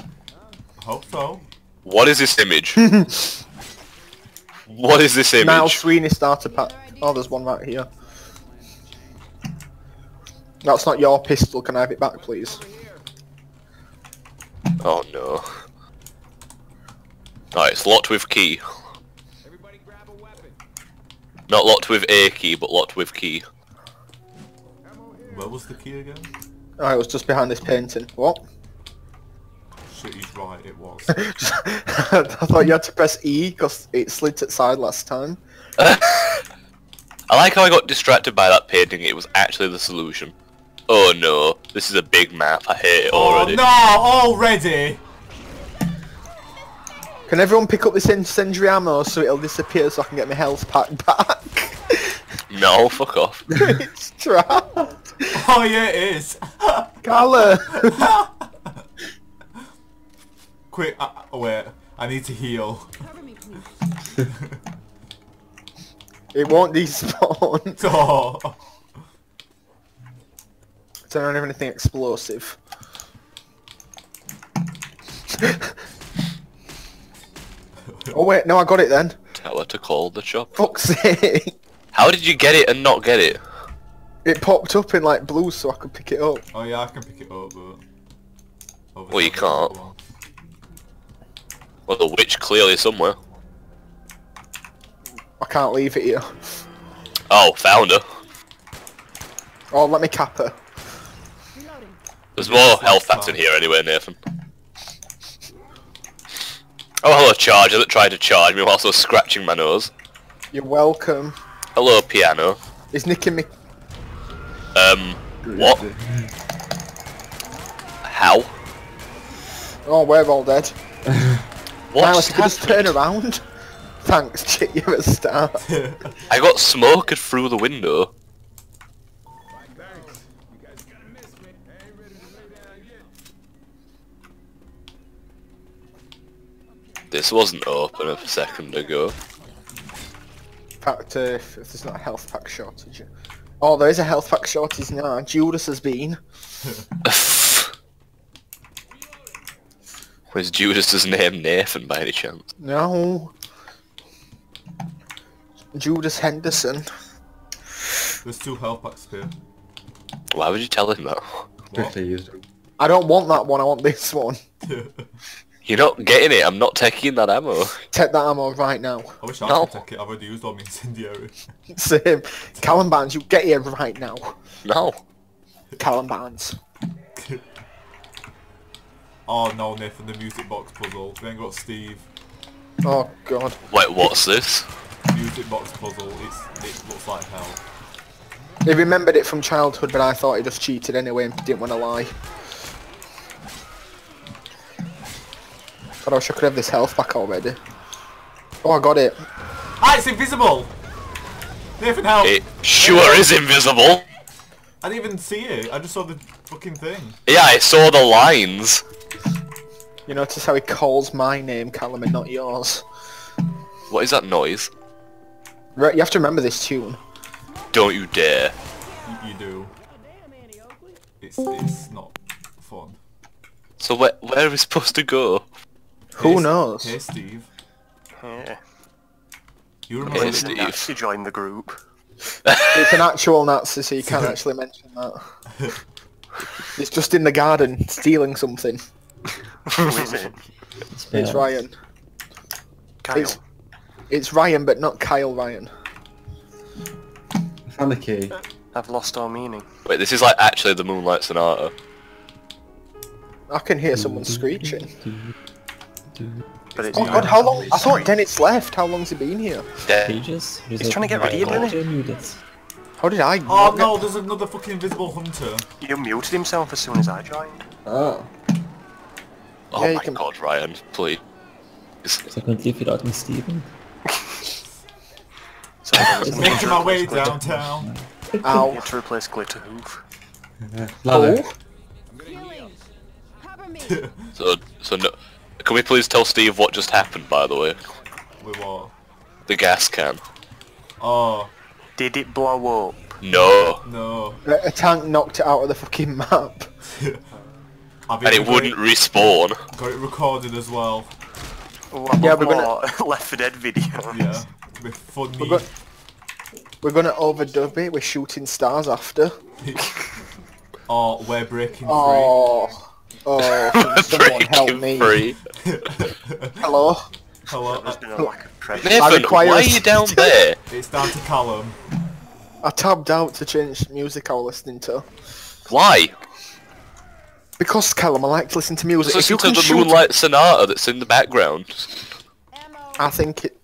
Hope so. what is this image? what is this Now image? Sweeney starter pack. Oh, there's one right here. That's not your pistol. Can I have it back, please? Oh no. Alright, it's locked with key. Everybody grab a weapon. Not locked with a key, but locked with key. Where was the key again? Oh, it was just behind this painting. What? Shit, he's right, it was. I thought you had to press E because it slid to the side last time. I like how I got distracted by that painting. It was actually the solution. Oh no, this is a big map. I hate it already. Oh no, already! Can everyone pick up this incendiary ammo so it'll disappear so I can get my health pack back? No, fuck off. it's trapped. Oh yeah, it is. Callum. Quick, uh, oh, wait. I need to heal. Cover me, please. it won't despawn. Oh. So I don't have anything explosive. oh wait, no, I got it then. Tell her to call the shop. Fuck's sake. How did you get it and not get it? It popped up in like blue so I could pick it up. Oh yeah, I can pick it up, but... Well, you can't. want- Well, the witch clearly somewhere. I can't leave it here. Oh, found her. Oh, let me cap her. Reloading. There's more health packs in here anyway, Nathan. Oh, hello, Charger that tried to charge me whilst I was scratching my nose. You're welcome. Hello, Piano. He's nicking me. Um, what? How? Oh, we're all dead. What Silas, just you could just turn around. Thanks, Chit, you're a star. I got smoked through the window. This wasn't open a second ago. In fact, uh, if, if there's not a health pack shortage. Oh, there is a health pack shortage now. Judas has been. Was Judas's name Nathan by any chance? No. Judas Henderson. There's two health packs here. Why would you tell him that? Quickly. I don't want that one, I want this one. You're not getting it, I'm not taking that ammo. Take that ammo right now. I wish I No. could take it. I've already used all my incendiary. Same. Callum Barnes, you get here right now. No. Callum Barnes. oh no, Nathan, the music box puzzle. We ain't got Steve. Oh god. Wait, what's this? Music box puzzle. It's it looks like hell. He remembered it from childhood, but I thought he just cheated anyway and didn't want to lie. God, I wish I could have this health back already. Oh, I got it. Ah, it's invisible. Nathan, help! It sure is invisible. I didn't even see it. I just saw the fucking thing. Yeah, I saw the lines. You notice how he calls my name, Callum, and not yours. What is that noise? Right, you have to remember this tune. Don't you dare. You, you do. Damn, Annie It's it's not fun. So where, where are we supposed to go? Who Hey, knows? Hey, Steve. Yeah. You Hey, remember? Steve. Steve. Nazi joined the group. It's an actual Nazi, so you can't actually mention that. It's just in the garden, stealing something. Who is it? It's Ryan. Kyle. It's, it's Ryan, but not Kyle Ryan. I found the key. I've lost all meaning. Wait, this is like actually the Moonlight Sonata. I can hear someone screeching. But it's Oh god, how long? I thought Dennis left. How long's he been here? Dead. Pages? He's trying to get rid of you, isn't he? How did I? Oh not get- no, there's another fucking invisible hunter. He muted himself as soon as I joined. Oh. Oh Yeah, you my can- god, Ryan, please. So I can't live without me, Steven. So I was Making my way downtown. I Ow. had to replace Glitter Hoof. Ladder. Oh, Healing. Cover me. So, so no, can we please tell Steve what just happened, by the way? With what? The gas can. Oh Did it blow up? No. no. a a tank knocked it out of the fucking map. And it wouldn't respawn. got it recorded as well. Oh, Yeah, we're gonna- Left 4 Dead videos. Yeah. With funny. We're, go- we're gonna overdub it. We're shooting stars after. oh, we're breaking Oh, oh, someone help me? free. free. Hello. Hello. There's been a lack of pressure. Nathan, why are you down there? It's down to Callum. I tabbed out to change music I was listening to. Why? Because Callum, I like to listen to music. Just If you listen can to the shoot, Moonlight Sonata that's in the background. I think it.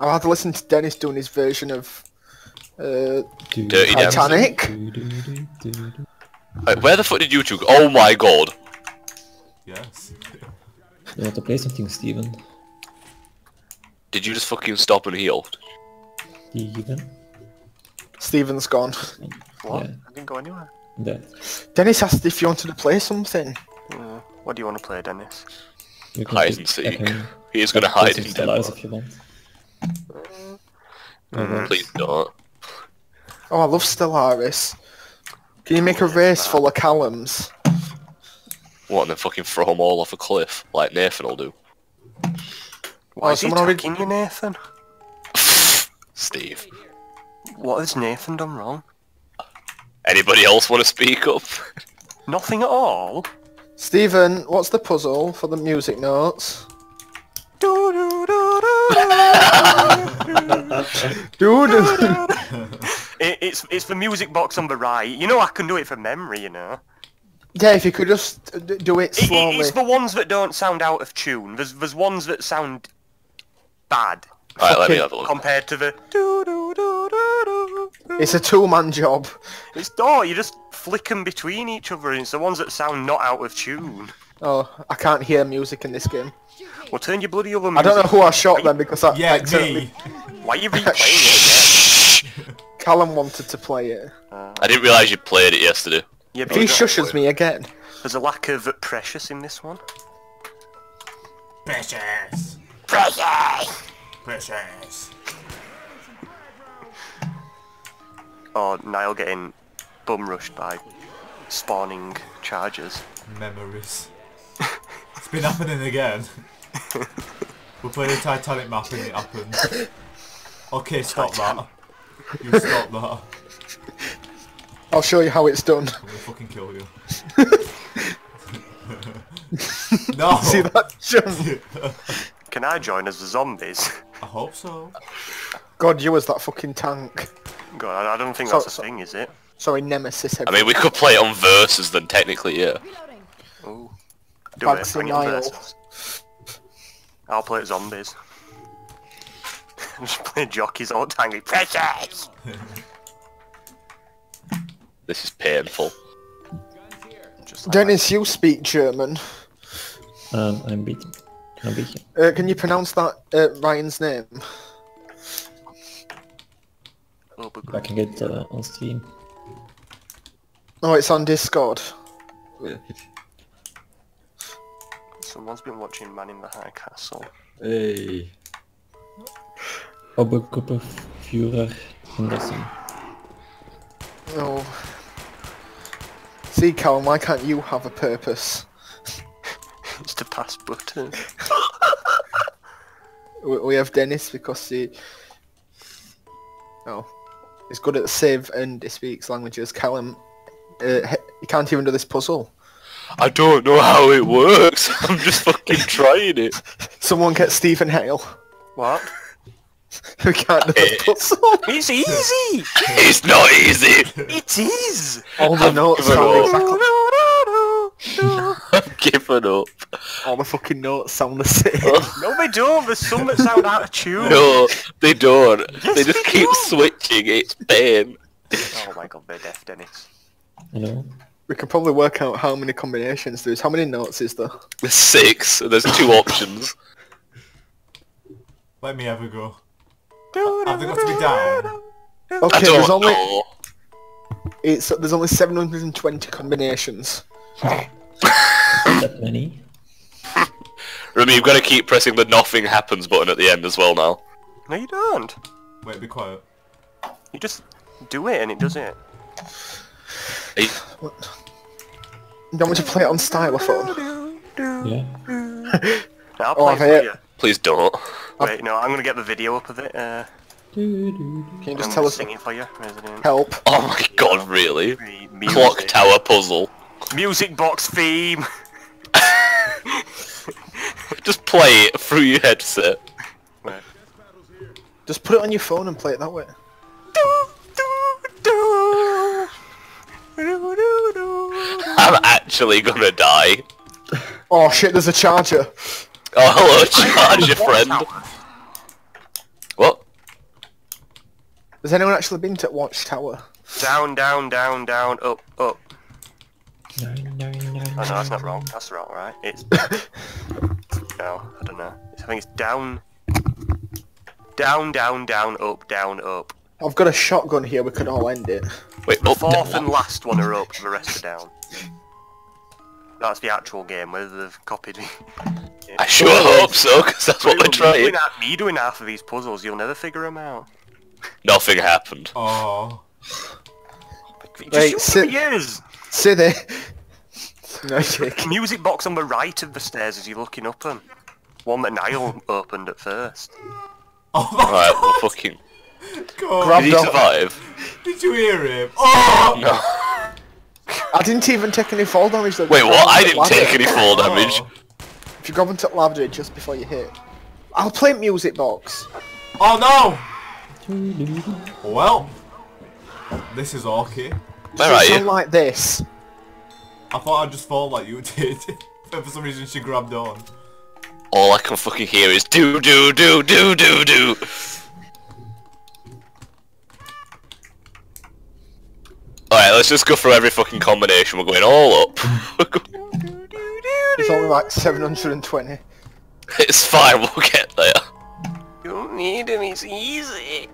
I'll have to listen to Dennis doing his version of uh, Dirty Dancing. Titanic. Wait, where the fuck did you two go? Oh my god. Yes. You want to play something, Steven? Did you just fucking stop and heal? Steven? Stephen's gone. What? Yeah. I didn't go anywhere. That. Dennis asked if you wanted to play something. Uh, what do you want to play, Dennis? You Hide and seek. can He is gonna play hide some in Stellaris Denmark. if you want. Mm. Please don't. Oh, I love Stellaris. Can you make a race full of Callums? What, and then fucking throw them all off a cliff, like Nathan will do. Why Oh, is he someone already- attacking you, Nathan? Steve. What has Nathan done wrong? Anybody else want to speak up? Nothing at all? Stephen, what's the puzzle for the music notes? Do do do do. Dude, It, it's it's the music box on the right. You know I can do it from memory. You know. yeah, if you could just do it It, it, slowly. it's the ones that don't sound out of tune. There's there's ones that sound bad Alright, let me have a look. compared to the It's a two-man job. It's not. You just flick them between each other, and it's the ones that sound not out of tune. Oh, I can't hear music in this game. Well, turn your bloody other I don't know who I shot then because I Yeah, accidentally- me. Why are you replaying it Callum wanted to play it. again? I didn't realise you played it yesterday. Yeah, If he shushes me again, there's a lack of precious in this one. Precious. Precious! Precious. Or Niall getting bum rushed by spawning chargers. Memories. it's been happening again. we played a Titanic map and it happened. Okay, stop that. You stop that. I'm I'll show you how it's done. I'm gonna fucking kill you. no! See that jump? Can I join as the zombies? I hope so. God, you was that fucking tank. God, I I don't think So- that's a so- thing, is it? Sorry, Nemesis. I mean, we could play it on versus then technically, yeah. Ooh. Do Bugs it, bring it and on versus. I'll play zombies. Just play jockeys all the time. Precious! This is painful. Just like Dennis, you speak German. Um, I'm beaten. Can I beat him? Uh, can you pronounce that uh, Ryan's name? that. Oh, but I can get uh, on Steam. Oh, it's on Discord. Someone's been watching Man in the High Castle. Hey. Obergruppe Führer Henderson. Oh. See, Callum, why can't you have a purpose? It's to pass buttons. We, we have Dennis because he... Oh. He's good at save and he speaks languages. Callum, uh, he he can't even do this puzzle. I don't know how it works. I'm just fucking trying it. Someone get Stephen Hale. What? Who can't do the puzzle. It's easy! It's not easy. It is! All the notes given sound up. exactly... I'm giving up. All the fucking notes sound the same. Oh. No, they don't. There's some that sound out of tune. No, they don't. Yes, they just they keep do. switching. It's pain. Oh my god, they're deaf, Dennis. Hello? We can probably work out how many combinations there is. How many notes is there? There's six. and There's two options. Let me have a go. Have they got to be down? Okay, there's only know. it's there's only 720 combinations. That many? Remember, you've got to keep pressing the nothing happens button at the end as well now. No, you don't. Wait, be quiet. You just do it and it does it. Are you- You want me to play it on stylophone? Yeah. I'll Oh, play I've it for you. Please don't. Wait, no, I'm gonna get the video up of it. Uh, Can you I'm just tell us singing for you. Resident help? Oh my god, really? Music. Clock tower puzzle. Music box theme. Just play it through your headset. Right. Just put it on your phone and play it that way. I'm actually gonna die. Oh shit, there's a charger. Oh, hello, charge your friend. What? Has anyone actually been to Watchtower? Down, down, down, down, up, up. Nine, nine, nine, Oh no, that's not wrong. That's wrong, right? It's no, I don't know. I think it's down, down, down, down, up, down, up. I've got a shotgun here, we could all end it. Wait, oh, up, fourth down. and last one are up. The rest are down. That's the actual game, whether they've copied me. I sure hope so, because that's what we're Me trying. doing, half, me doing half of these puzzles, you'll never figure them out. Nothing happened. Oh. Just Wait, shoot sit- the ears. Sit there. No, Jake. Music box on the right of the stairs as you're looking up them. One that Niall opened at first. Oh my Alright, well, fucking. god. Did he survive? Did you hear him? Oh! No. I didn't even take any fall damage though. Wait, what? I didn't ladder. take any fall damage. Oh. If you grab onto the ladder just before you hit. I'll play music box. Oh no! Well, this is okay. Where are you? like this. I thought I'd just fall like you did. but for some reason she grabbed on. All I can fucking hear is do do do do do do. Let's just go through every fucking combination. We're going all up. It's only like 720. it's fine. We'll get there. You don't need him, he's easy.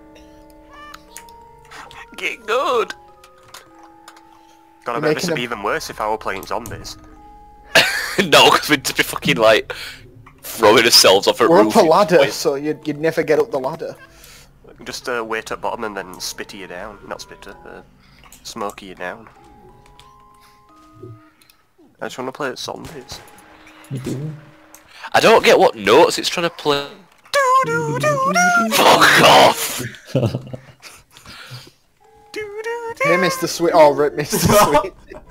Get good. God, I You're bet this would be even worse if I were playing zombies. no, because we'd just be fucking like throwing ourselves off a We're roof. up a ladder, Wait, so you'd, you'd never get up the ladder. Just uh, wait at bottom and then spitter you down. Not spitter, uh, smoky you down. I just want to play at zombies. Me too. I don't get what notes it's trying to play. Fuck off! Hey, Mr. Sweet. Oh, right, Mr.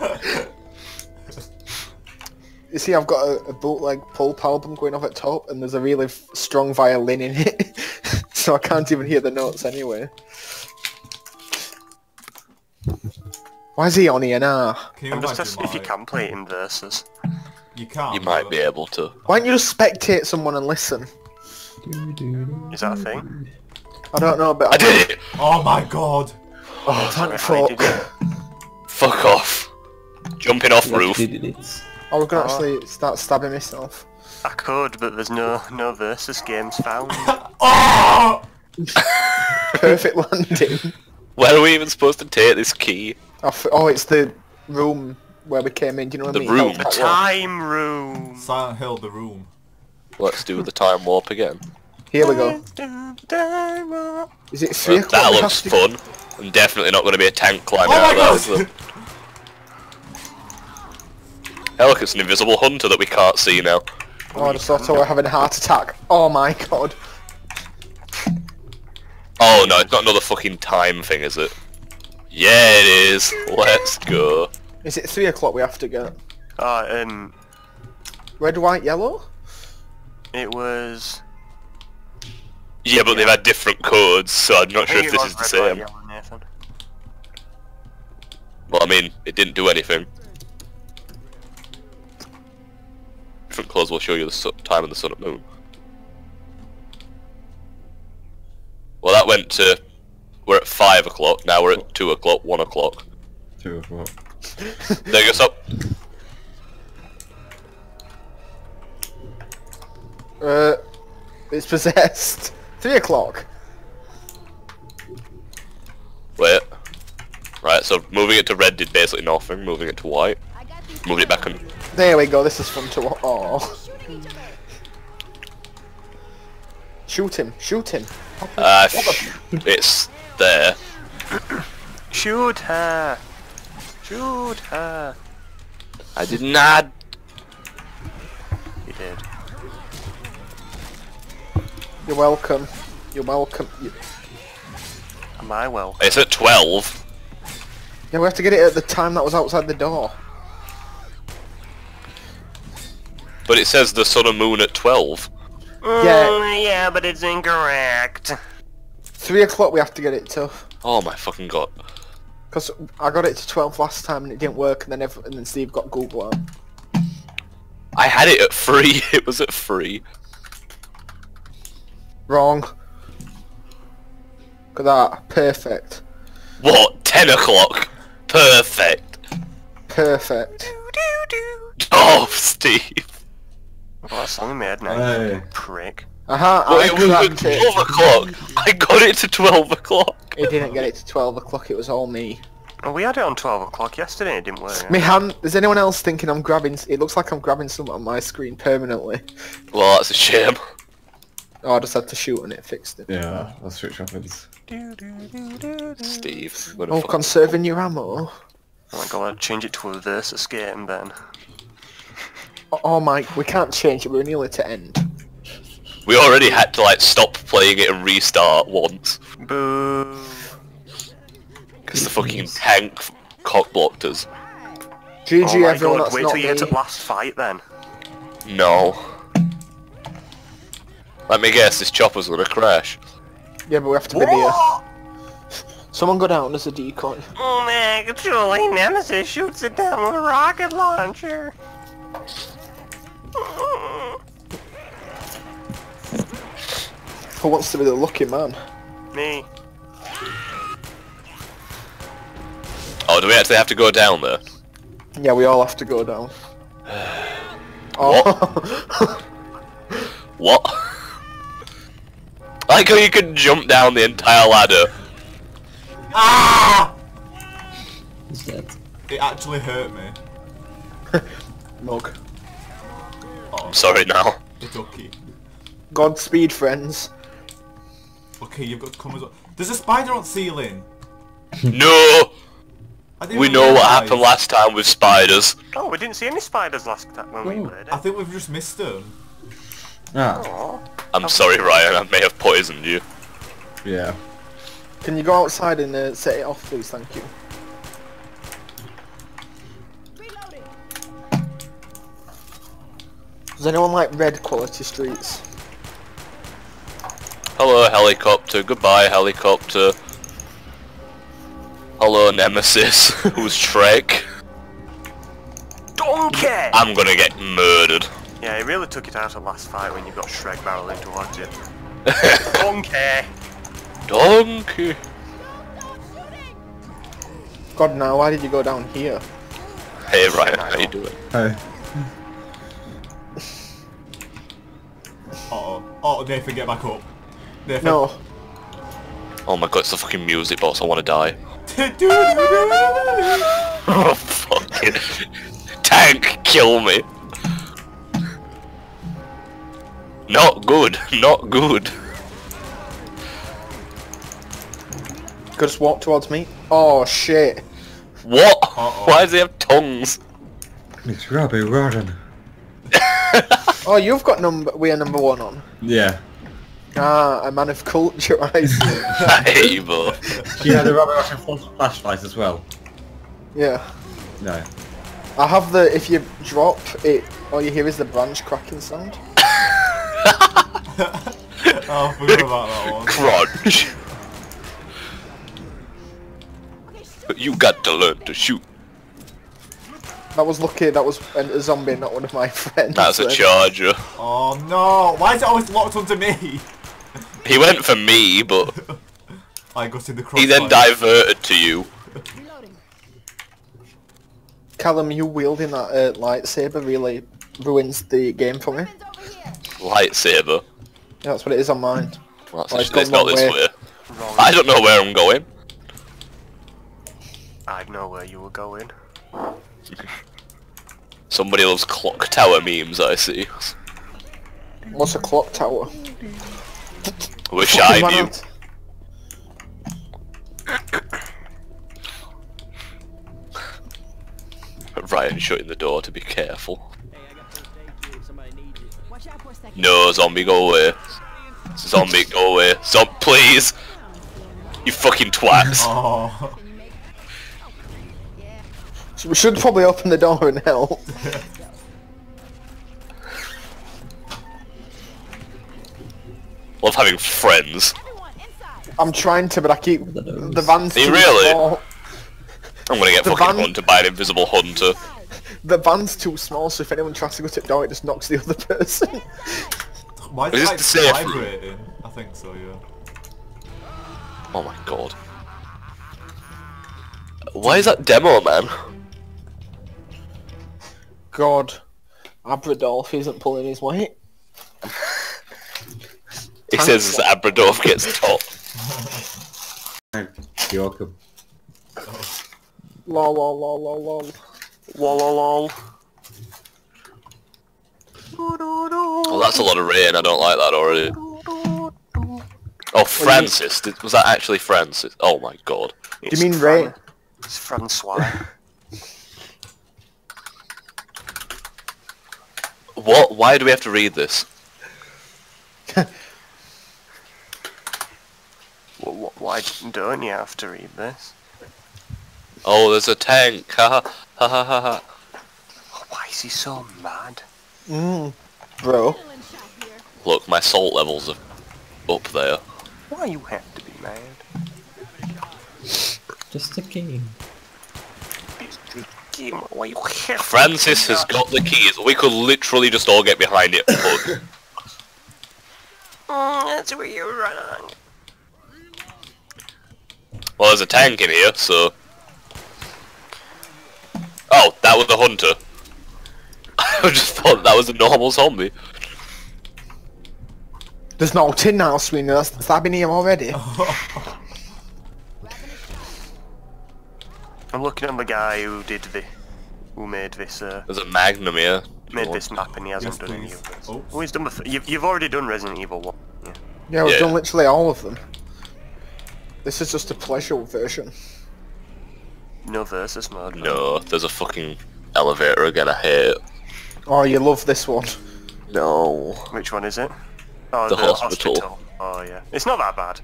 Sweet. You see, I've got a, a bootleg pulp album going off at top, and there's a really f- strong violin in it, so I can't even hear the notes anyway. Why is he on here now? Can you I'm just imagine, asking if you can play it in verses. You can't. You might be able to. Why don't you just spectate someone and listen? Is that a thing? I don't know, but I did it! Oh my god! Oh, oh thank Sorry, fuck. Fuck off. Jumping off What roof. did it? I was gonna Oh. actually start stabbing myself. I could, but there's no no versus games found. Oh! Perfect landing. Where are we even supposed to take this key? I f- oh, it's the room where we came in. Do you know what The I mean? The room. Hellcat one. Time room. Silent Hill, the room. Let's do the time warp again. Here we go. Is it three Well, that looks have to- fun. And definitely not going to be a tank climber. Oh my God! of there. is there? Hey look, it's an invisible hunter that we can't see now. Oh, I just thought I were having a heart attack. Oh my god. Oh no, it's not another fucking time thing, is it? Yeah, it is. Let's go. Is it three o'clock we have to get? Oh, um, Red, white, yellow? it was. Yeah, but they've had different codes, so I'm not sure if this is the red, white, same. yellow, Nathan. Well, I mean, it didn't do anything. Different codes will show you the su- time of the sun and moon. Well, that went to... We're at 5 o'clock, now we're at 2 o'clock, 1 o'clock. Two o'clock. There goes up. Uh, it's possessed. Three o'clock. Wait. Right, so moving it to red did basically nothing, moving it to white. I got these Moving it back and... There we go. This is fun to watch. Oh, Shooting each other. shoot him! Shoot him! Uh, it's there. Shoot her! Shoot her! I did not... You did. You're welcome. You're welcome. You- Am I well? It's at 12. Yeah, we have to get it at the time that was outside the door. But it says the sun and moon at 12. Yeah. Mm, yeah, but it's incorrect. Three o'clock we have to get it to. Oh my fucking god. Because I got it to 12 last time and it didn't work and then ev- and then Steve got Google out. I had it at 3. It was at 3. Wrong. Look at that. Perfect. What? 10 o'clock? Perfect. Perfect. Oh, Steve. Oh, well, that song made now. Hey. Prick. Aha, Well, I it was at cracked it. 12 o'clock. I got it to 12 o'clock. He didn't get it to 12 o'clock, it was all me. Well, we had it on 12 o'clock yesterday, it didn't work. My hand, is anyone else thinking I'm grabbing, it looks like I'm grabbing something on my screen permanently. Well, that's a shame. Oh, I just had to shoot and it fixed it. Yeah, that's which happens. Steve. what Oh, conserving your ammo. Oh my god, I'd change it to a versus game then. Oh, oh my, we can't change it, we're nearly to end. We already had to like stop playing it and restart once. Boo. Because the fucking tank f- cock blocked us. GG oh my everyone, god, wait not till you me. get to last fight then. No. Let me guess, this chopper's gonna crash. Yeah, but we have to be there. Someone go down as a decoy. Oh man, controlling Nemesis shoots it down with a rocket launcher. Who wants to be the lucky man? Me. Oh do we actually have to go down there? Yeah, we all have to go down. Oh. What? I like how you can jump down the entire ladder. Ah! He's dead. It actually hurt me. Mug. I'm sorry now. The ducky. Godspeed, friends. Okay, you've got to come as well. There's a spider on ceiling. No! We even know what realise. happened last time with spiders. Oh, we didn't see any spiders last time when we Oh. played I think we've just missed them. Ah, Oh. I'm sorry, Ryan, I may have poisoned you. yeah. Can you go outside and uh, set it off, please? Thank you. Reloading. Does anyone like red quality streets? Hello, helicopter. Goodbye, helicopter. Hello, Nemesis. Who's Shrek? Donkey! I'm gonna get murdered. Yeah, he really took it out of last fight when you got Shrek barreling towards you. Donkey! Donkey. God, now why did you go down here? Hey, Ryan, how you doing? Hey. Uh oh. Oh, Nathan, get back up. Nathan. No. Oh my god, it's the fucking music box. I want to die. Oh, fucking... Tank, kill me. Not good. Not good. Could Just walk towards me. Oh shit. What? Uh-oh. Why does he have tongues? It's Robbie Rotten. Oh, you've got number. We are number one on. Yeah. Ah, a man of culture. I see. I hate you both. She had a Robbie Rotten full flashlight as well. yeah. No. I have the. If you drop it, all you hear is the branch cracking sound. Oh, I forgot about that one. Crunch. But you got to learn to shoot. That was lucky. That was a zombie, not one of my friends. That's a charger. Oh no! Why is it always locked onto me? He went for me, but I got in the crossfire. he then diverted to you. Callum, you wielding that uh, lightsaber really ruins the game for me. Friends over here. Lightsaber. Yeah, that's what it is on mine. Well, that's Oh, it's actually- it's gone not wrong this way. way. I don't know where I'm going. I'd know where you were going. Somebody loves clock tower memes, I see. What's a clock tower? Wish I knew. out. Ryan shutting the door to be careful. Watch out for a second. No, zombie, go away. Zombie, go away. Zom, please. You fucking twats. Oh. Can you make? Yeah. So we should probably open the door and help. Love having friends. I'm trying to, but I keep The nose. the van's too really? small. I'm gonna get The fucking van- hunted by an invisible hunter. The van's too small, so if anyone tries to go to the door, it just knocks the other person. Why is Is it this the safe room? vibrating? I think so, yeah. Oh my god. Why is that demo, man? God, Abradolf isn't pulling his weight. He says Abradolf gets top. You're welcome. Lol, lol, lol, lol, lol. Wallolol. Oh, that's a lot of rain. I don't like that already. Oh, Francis. Did, was that actually Francis? Oh my god. Do you mean rain? It's Francois. What? Why do we have to read this? Wh- wh- Why don't you have to read this? Oh, there's a tank. Ha ha ha ha ha. ha. Why is he so mad? Mmm, bro. Adrenaline shot here. Look, my salt levels are up there. Why you have to be mad? Just a game. It's the game. Why you have to Francis be has got the keys. We could literally just all get behind it. Hug. Mm, that's where you're wrong. Well, there's a tank in here, so Oh, that was the hunter. I just thought that was a normal zombie. There's no tin now, Sweeney. That's stabbing him already. I'm looking at the guy who did the, who made this, uh, There's a magnum here. made this map and he hasn't Yes, done any of this. Oh. He's done the. You've, you've already done Resident Evil one. Yeah. Yeah, we've Yeah. done literally all of them. This is just a pleasure version. No versus mode. No, there's a fucking elevator again. I hate it. Oh, you love this one. No. Which one is it? Oh, The the, hospital. hospital. Oh yeah, it's not that bad.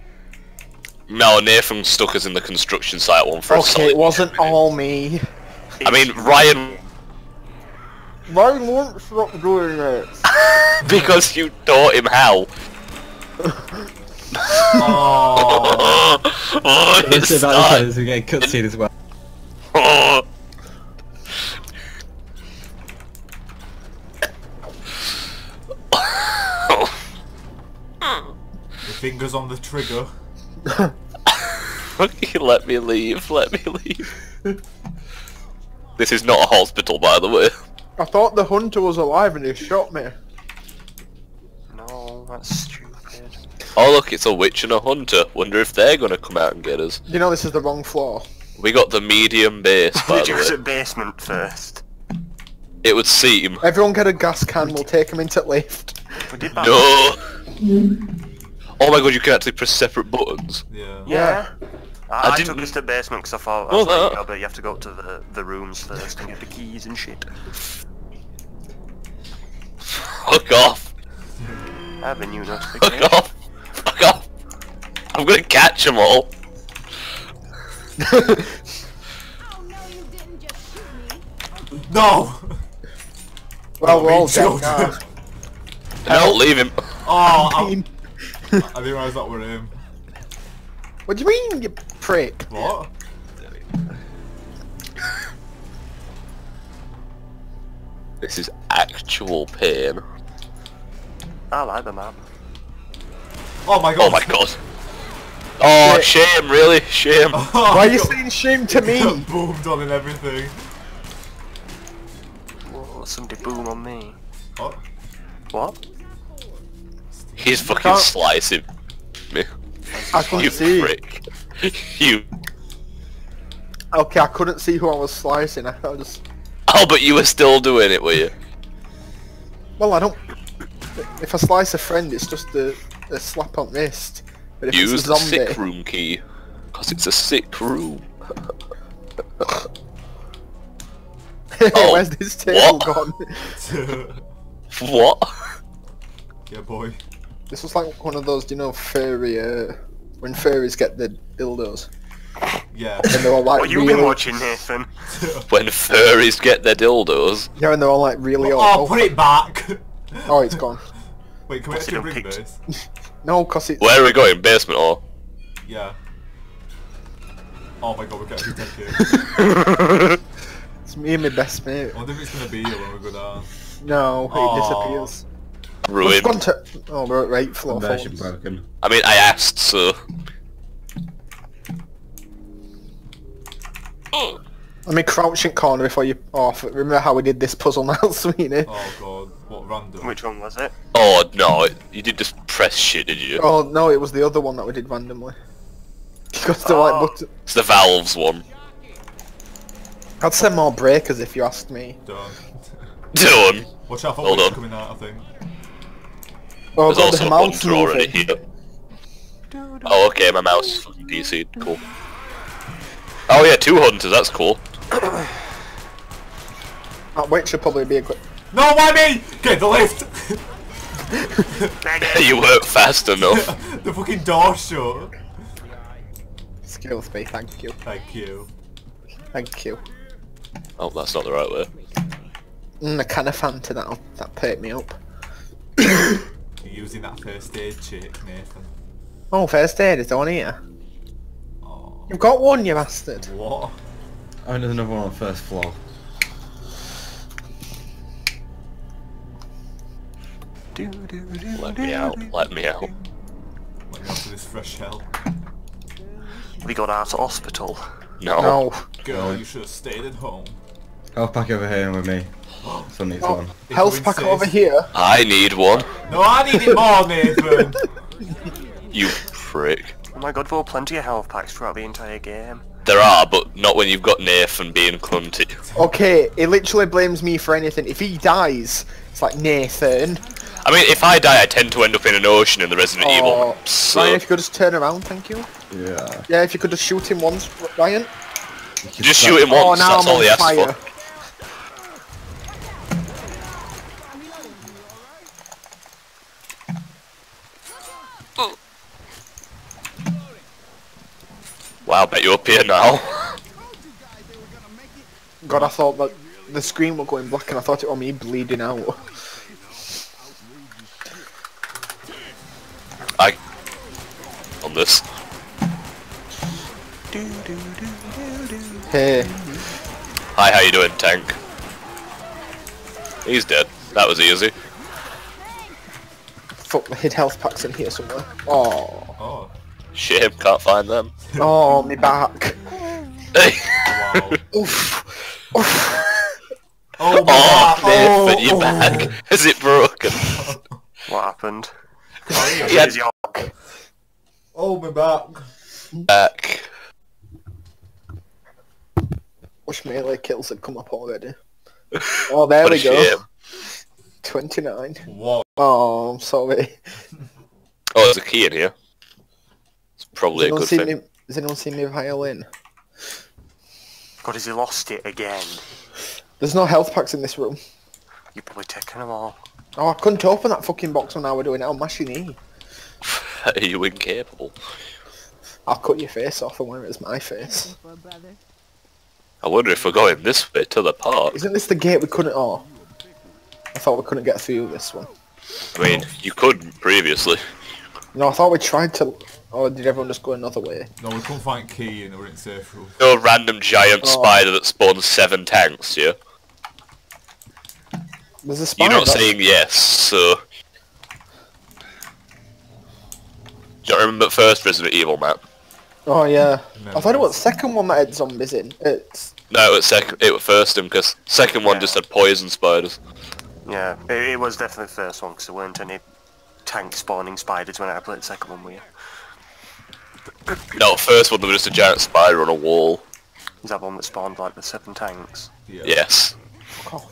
No, Nathan stuck us in the construction site one for a Okay, it wasn't all me. I mean, Ryan, Ryan won't stop doing it. because you taught him how. Oh, oh, It's oh, it's about not- this we get a cutscene as well. oh. the fingers on the trigger. let me leave, let me leave. This is not a hospital, by the way. I thought the hunter was alive and he shot me. No, that's stupid. Oh look, it's a witch and a hunter. Wonder if they're gonna come out and get us. You know this is the wrong floor. We got the medium base, by Did you go the to way. basement first? It would seem. Everyone get a gas can, we'll take him into lift. We did that. No! Oh my god, you can actually press separate buttons. Yeah. Yeah. I, I I, didn't- took us to basement because I thought, Oh, I thought that- yeah, but you have to go up to the, the rooms first and get the keys and shit. Fuck off! I have a new Fuck off! Fuck off! I'm gonna catch them all! Oh no, you didn't just shoot me. No! Well, we're all too. dead now. No, leave him. Oh, I, I didn't realise that were him. What do you mean, you prick? What? This is actual pain. I like the map. Oh my god. Oh my god. Oh, Shit. shame, really? Shame. Oh, Why are you God. saying shame to me? Boomed on and everything. Whoa, somebody boom on me. What? What? He's fucking slicing me. I couldn't You see. prick. You. Okay, I couldn't see who I was slicing. I I just... Oh, but you were still doing it, were you? Well, I don't... If I slice a friend, it's just a, a slap on wrist. But if Use it's a the sick room key. Because it's a sick room. Oh, Where's this table what? gone? What? yeah, boy. This was like one of those, you know, furry, uh, when fairies get the dildos. Yeah. And they're all like What you really... been watching, Nathan? When furries get their dildos. Yeah, and they're all like really old. Oh, put it back! Oh, it's gone. Wait, can we What's it actually bring picked? this? No, cause it's... Where are we going? Basement or? Yeah. Oh my god, we're getting detected. It's me and my best mate. I wonder if it's gonna be here when we go down. No, it Aw. disappears. Ruined. gone to... Oh, we're at right floor Conversion broken. I mean, I asked, so. Let me crouch in corner before you off. Remember how we did this puzzle now, Sweeney? Oh god, what random? Which one was it? Oh no, it- you did just press shit, did you? Oh, no, it was the other one that we did randomly. You got the right Oh. button. It's the valves one. I'd say more breakers if you asked me. Done. Done. Watch out for Hold what's on. coming out, I think. Oh, There's God, also the a mouse hunter already moving. here. Oh, okay, my mouse is fucking DC'd. Cool. Oh yeah, two hunters, that's cool. That witch should probably be a quick... No, why me? Get the lift! You weren't fast enough. the fucking door shut. Skills me, thank you. Thank you. Thank you. Oh, that's not the right way. Mm, a can of Fanta, that'll, that perked me up. You're using that first aid chick, Nathan. Oh, first aid is on here. Oh. You've got one, you bastard. What? Oh, and there's another one on the first floor. Let me out, let me out. Let me onto this fresh hell. We got out of hospital. No. No. Girl, you should have stayed at home. Health pack over here with me. Son needs Oh, one. health pack over here. I need one. No, I need it more, Nathan. You prick. Oh my god, there were plenty of health packs throughout the entire game. There are, but not when you've got Nathan being cunty. Okay, he literally blames me for anything. If he dies, it's like Nathan. I mean, if I die, I tend to end up in an ocean in the Resident oh, Evil. Oh, map, So Ryan, if you could just turn around, thank you. Yeah. Yeah, if you could just shoot him once, Ryan. just shoot him Oh, once. now that's I'm all he on asks fire. for. Wow, bet you're up here now. God, I thought that the screen was going black and I thought it was me bleeding out. I on this. Hey, Hi, how you doing, tank? He's dead. That was easy. fuck, the hid health packs in here somewhere. Oh, Oh, Shame, can't find them. oh, me back. Hey. wow. Oof. Oof. Oh, oh my Oh, God. Nathan, you oh. back? Is it broken? What happened? Yeah. Here's your- Oh, my back. Back. Wish melee kills had come up already. Oh, there What we go. shame. 29. What? Oh, I'm sorry. Oh, there's a key in here. It's Has probably a anyone, good seen thing. me, has anyone seen me violin? God, has he lost it again? There's no health packs in this room. You've probably taken them all. Oh, I couldn't open that fucking box when I were doing it on mashing E. Are you incapable? I'll cut your face off and wear it it's my face. Brother. I wonder if we're going this way to the park. Isn't this the gate we couldn't... Oh. I thought we couldn't get through this one. I mean, you could previously. No, I thought we tried to... Oh, did everyone just go another way? No, we couldn't find key and we're in safe room. No random giant Oh. spider that spawns seven tanks, yeah? There's a You're spider. not saying yes, so... Do you remember the first Resident Evil map? Oh, yeah. No. I thought it was the second one that had zombies in. It's... No, it was second. It was first one because second one Yeah. just had poison spiders. Yeah, it, it was definitely the first one because there weren't any tank spawning spiders when I played the second one with you. No, first one there was just a giant spider on a wall. Is that one that spawned like the seven tanks? Yeah. Yes, Oh,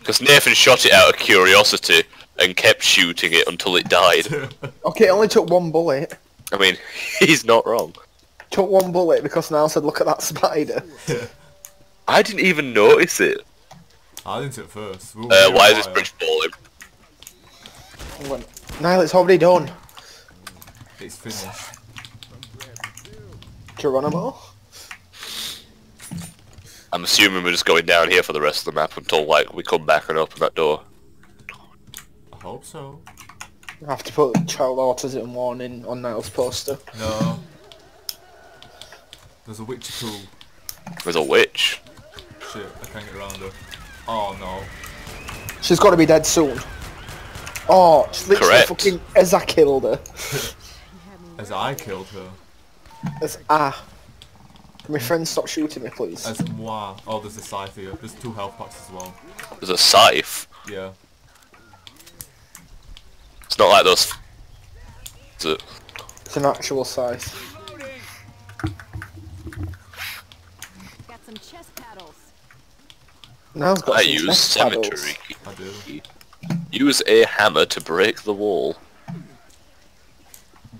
because Nathan shot it out of curiosity and kept shooting it until it died. Okay, it only took one bullet. I mean, he's not wrong. Took one bullet because Niall said, look at that spider. I didn't even notice it. I didn't at first. We were Uh, why is this while. bridge falling? I Niall, it's already done. It's finished. Geronimo? I'm assuming we're just going down here for the rest of the map until like we come back and open that door. I hope so. I have to put child autism warning on Niall's poster. No. There's a witch tool. There's a witch. Shit, I can't get around her. Oh no. She's got to be dead soon. Oh, she's literally Correct. fucking as I killed her. As I killed her. As ah. Can my friend stop shooting me, please? As moi. Oh, there's a scythe here. There's two health packs as well. There's a scythe. Yeah. It's not like those. Is it? It's an actual scythe. Got some chest paddles. Niall's got I some use chest paddles. cemetery. I do. Use a hammer to break the wall.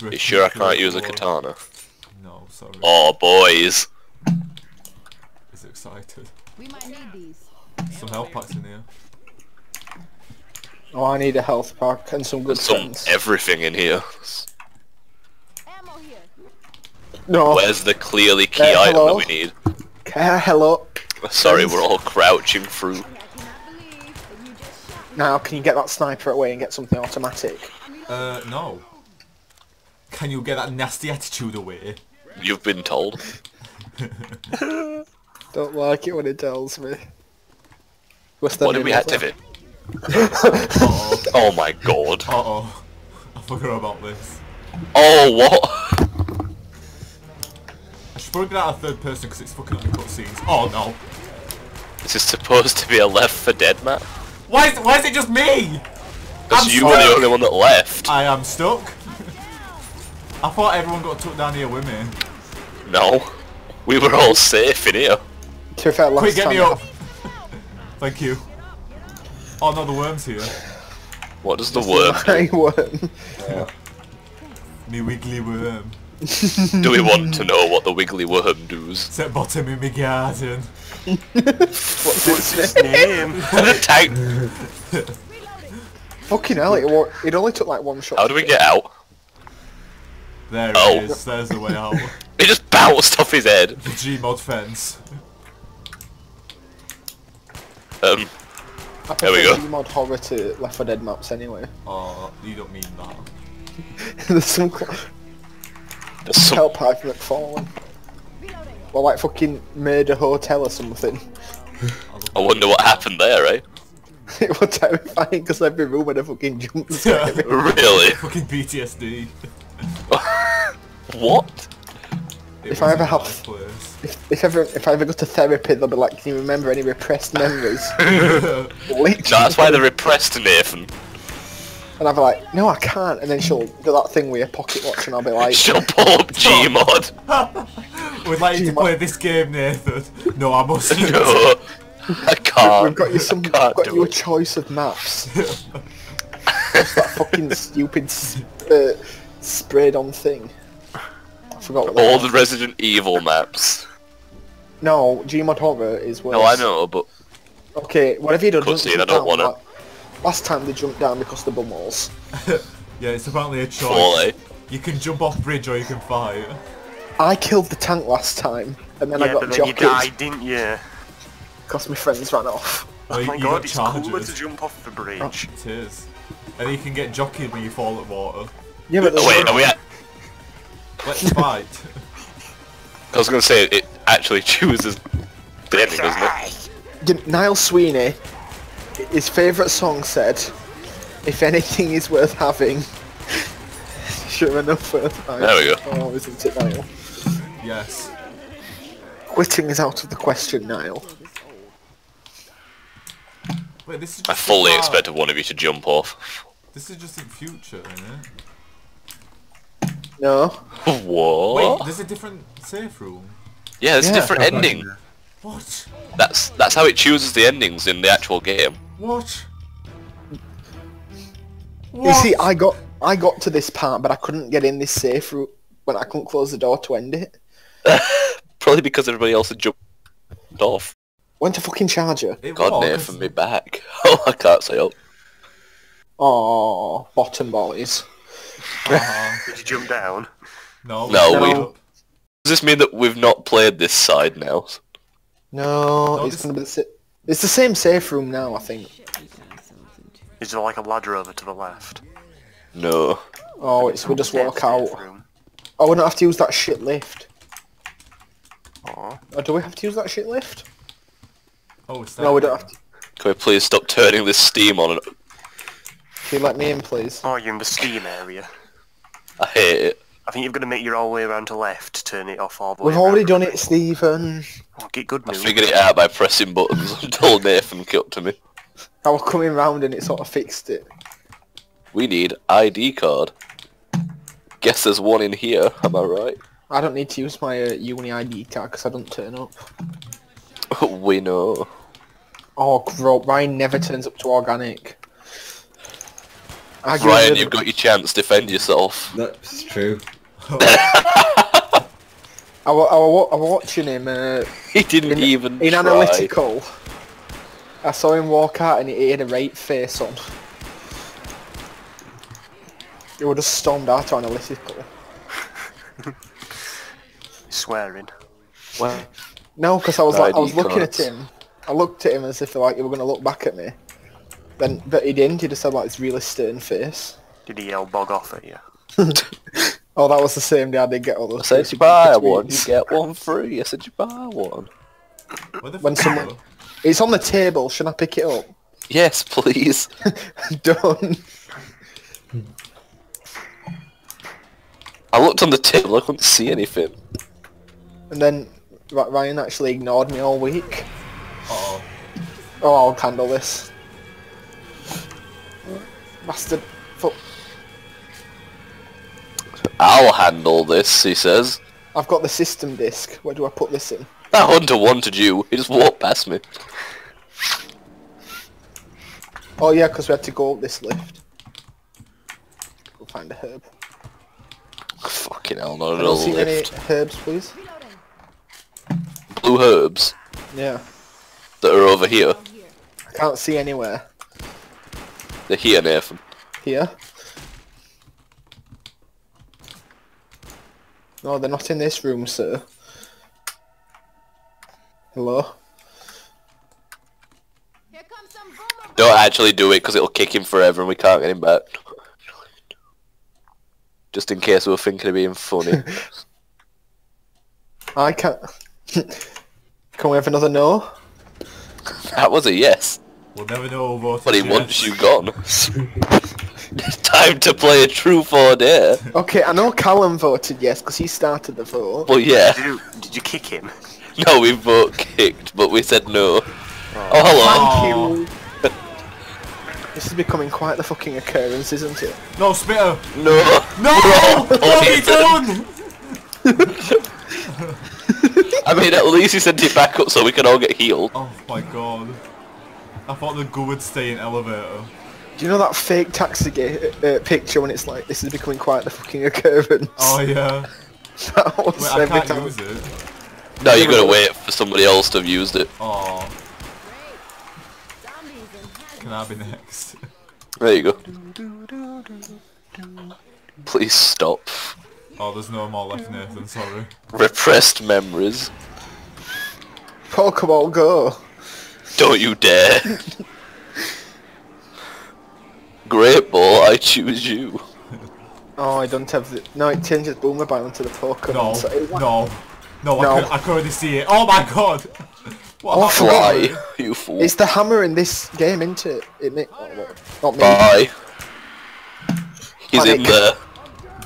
You sure I can't use a katana? No, sorry. Oh, boys. Is excited. We might need these. Some health packs in here. Oh, I need a health pack and some good Some friends. everything in here. Ammo here. No. Where's the clearly key Uh, item hello? that we need? Uh, hello. Sorry, we're all crouching through. I cannot believe that you just shot Now, can you get that sniper away and get something automatic? Uh, no. Can you get that nasty attitude away? You've been told. Don't like it when it tells me. We're What did we over. activate? Uh-oh. Oh my god. Uh-oh. I forgot about this. Oh, what? I should probably get out of third person because it's fucking up the cutscenes. Oh no. This is supposed to be a Left 4 Dead map. Why is, why is it just me? Because I'm you were the only one that left. I am stuck. I thought everyone got took down here with me. No. We were all safe in here. To be fair, last Quick, get time me I- up. Thank you. Oh no, the worm's here. What does the worm I worm. Me wiggly worm. do? we want to know what the wiggly worm does? Set bottom in my garden. What's its His name? name. Tank. Fucking hell, it, it only took like one shot. How do we get out? There Oh. it is. There's the way out. It just bounced off his head. The G-mod fence. Um, I There we prefer go. Gmod horror to Left 4 Dead maps anyway. Oh, you don't mean that. There's some cl- there's some help I've McFarlane. Or like fucking murder hotel or something. I wonder what happened there, eh? it was terrifying because every room had a fucking jump scare. Really? Fucking PTSD. What? It If I ever a have- place. If, if ever if I ever go to therapy, they'll be like, "Can you remember any repressed memories?" No, that's why they're repressed Nathan. And I'll be like, "No, I can't." And then she'll do that thing with your pocket watch, and I'll be like, She'll pull up Gmod. We'd like you to play this game, Nathan. No, I mustn't. No, I can't. "We've got you some, I can't got do you a it. choice of maps." What's that fucking stupid s- uh, sprayed-on thing? I forgot what All the Resident Evil maps. No, Gmod horror is worse. No, I know, but Okay, whatever you do, Cutscene, don't I don't down, wanna. Last time they jumped down because the bum walls. yeah, it's apparently a choice. fall, eh? You can jump off bridge or you can fight. I killed the tank last time, and then I Yeah, got but then you jockeyed died, didn't you? because my friends ran off. Or Oh my you god, got it's cooler to jump off the bridge. It is. And you can get jockeyed when you fall at water. Yeah, but Oh, wait, are we at... Let's fight. I was gonna say, it actually chooses the ending, doesn't it? Niall Sweeney, his favourite song said, "If anything is worth having, sure enough worth having." There we go. Oh, isn't it, Niall? yes. Quitting is out of the question, Niall. Wait, this is I fully in, expected one of you to jump off. This is just in future, isn't it? No, What? Wait, there's a different safe room. yeah, there's a different ending. What? That's that's how it chooses the endings in the actual game. What? you see, I got I got to this part, but I couldn't get in this safe route when I couldn't close the door to end it. Probably because everybody else had jumped off. Went to fucking charger. It God, was, Nathan, me back. Oh, I can't say up. Oh, bottom boys. uh, Did you jump down? no, No, we- no. Does this mean that we've not played this side now? No, No, it's this- the It's the same safe room now, I think. Is there like a ladder over to the left? No. Oh, it's we just walk out. room. Oh, we don't have to use that shit lift. Aw. Or do we have to use that shit lift? Oh, it's that. No, we don't have to. Can we please stop turning this steam on? And... Can you let me in, please? Oh, you're in the steam area. I hate it. I think you've got to make your all the way around to left to turn it off all the We've way already done it, Stephen. Oh, get good I news. figured it out by pressing buttons until Nathan cut to me. I was coming round and it sort of fixed it. We need ID card. Guess there's one in here, am I right? I don't need to use my uh, uni ID card because I don't turn up. we know. Oh, bro, Ryan never turns up to organic. I give Ryan, him- you've got your chance, defend yourself. That's true. I wa- I wa- I was watching him uh, He didn't in, even in try. analytical. I saw him walk out and he had a rape face on. He would have stormed out to analytical. Swearing. Well, No, because I was like, I was looking at him. I looked at him as if like he were going to look back at me. Then, but he didn't. He just had like this really stern face. Did he yell bog off at you? Oh, that was the same day I did get all those. I said you stupid buy one, you get one free. I said you buy one. When someone- It's on the table. Should I pick it up? Yes, please. Done. I looked on the table, I couldn't see anything. And then Ryan actually ignored me all week. Uh-oh. Oh, I'll handle this. Bastard. Fuck. I'll handle this, he says. I've got the system disk. Where do I put this in? That hunter wanted you. He just walked past me. Oh yeah, because we had to go up this lift. Go find a herb. Fucking hell, not another don't any herbs, please. Blue herbs Yeah. that are over here. I can't see anywhere. They're here, Nathan. Here. No, they're not in this room, sir. Hello? Here comes some. Don't actually do it because it'll kick him forever and we can't get him back. Just in case we were thinking of being funny. I can't... Can we have another no? that was a yes. We'll never know what But he wants you gone. It's time to play a true or dare. Okay, I know Callum voted yes because he started the vote. Well, yeah. Did you, did you kick him? No, we vote kicked, but we said no. Oh, oh hello. Thank you. This is becoming quite the fucking occurrence, isn't it? No, Spitter! No. No! What have oh, you done? I mean, at least he sent it back up so we can all get healed. Oh my god. I thought the goo would stay in elevator. Do you know that fake taxi uh, picture when it's like, this is becoming quite the fucking occurrence? Oh yeah. that was Wait, I every can't time. use it. No, you gotta wait for somebody else to have used it. Oh, Zombies and can I be next? There you go. Please stop. Oh, there's no more left, Nathan, sorry. Repressed memories. Pokeball Go! Don't you dare. Great ball, I choose you. Oh, I don't have the... No, it changes Boomerang into the Pokemon. No, so it- no. No, No. I, could, I could already see it. Oh my god! What Oh, happened? Fly, you fool. It's the hammer in this game, isn't it? It ma- oh, well, not me. Bye. He's in there.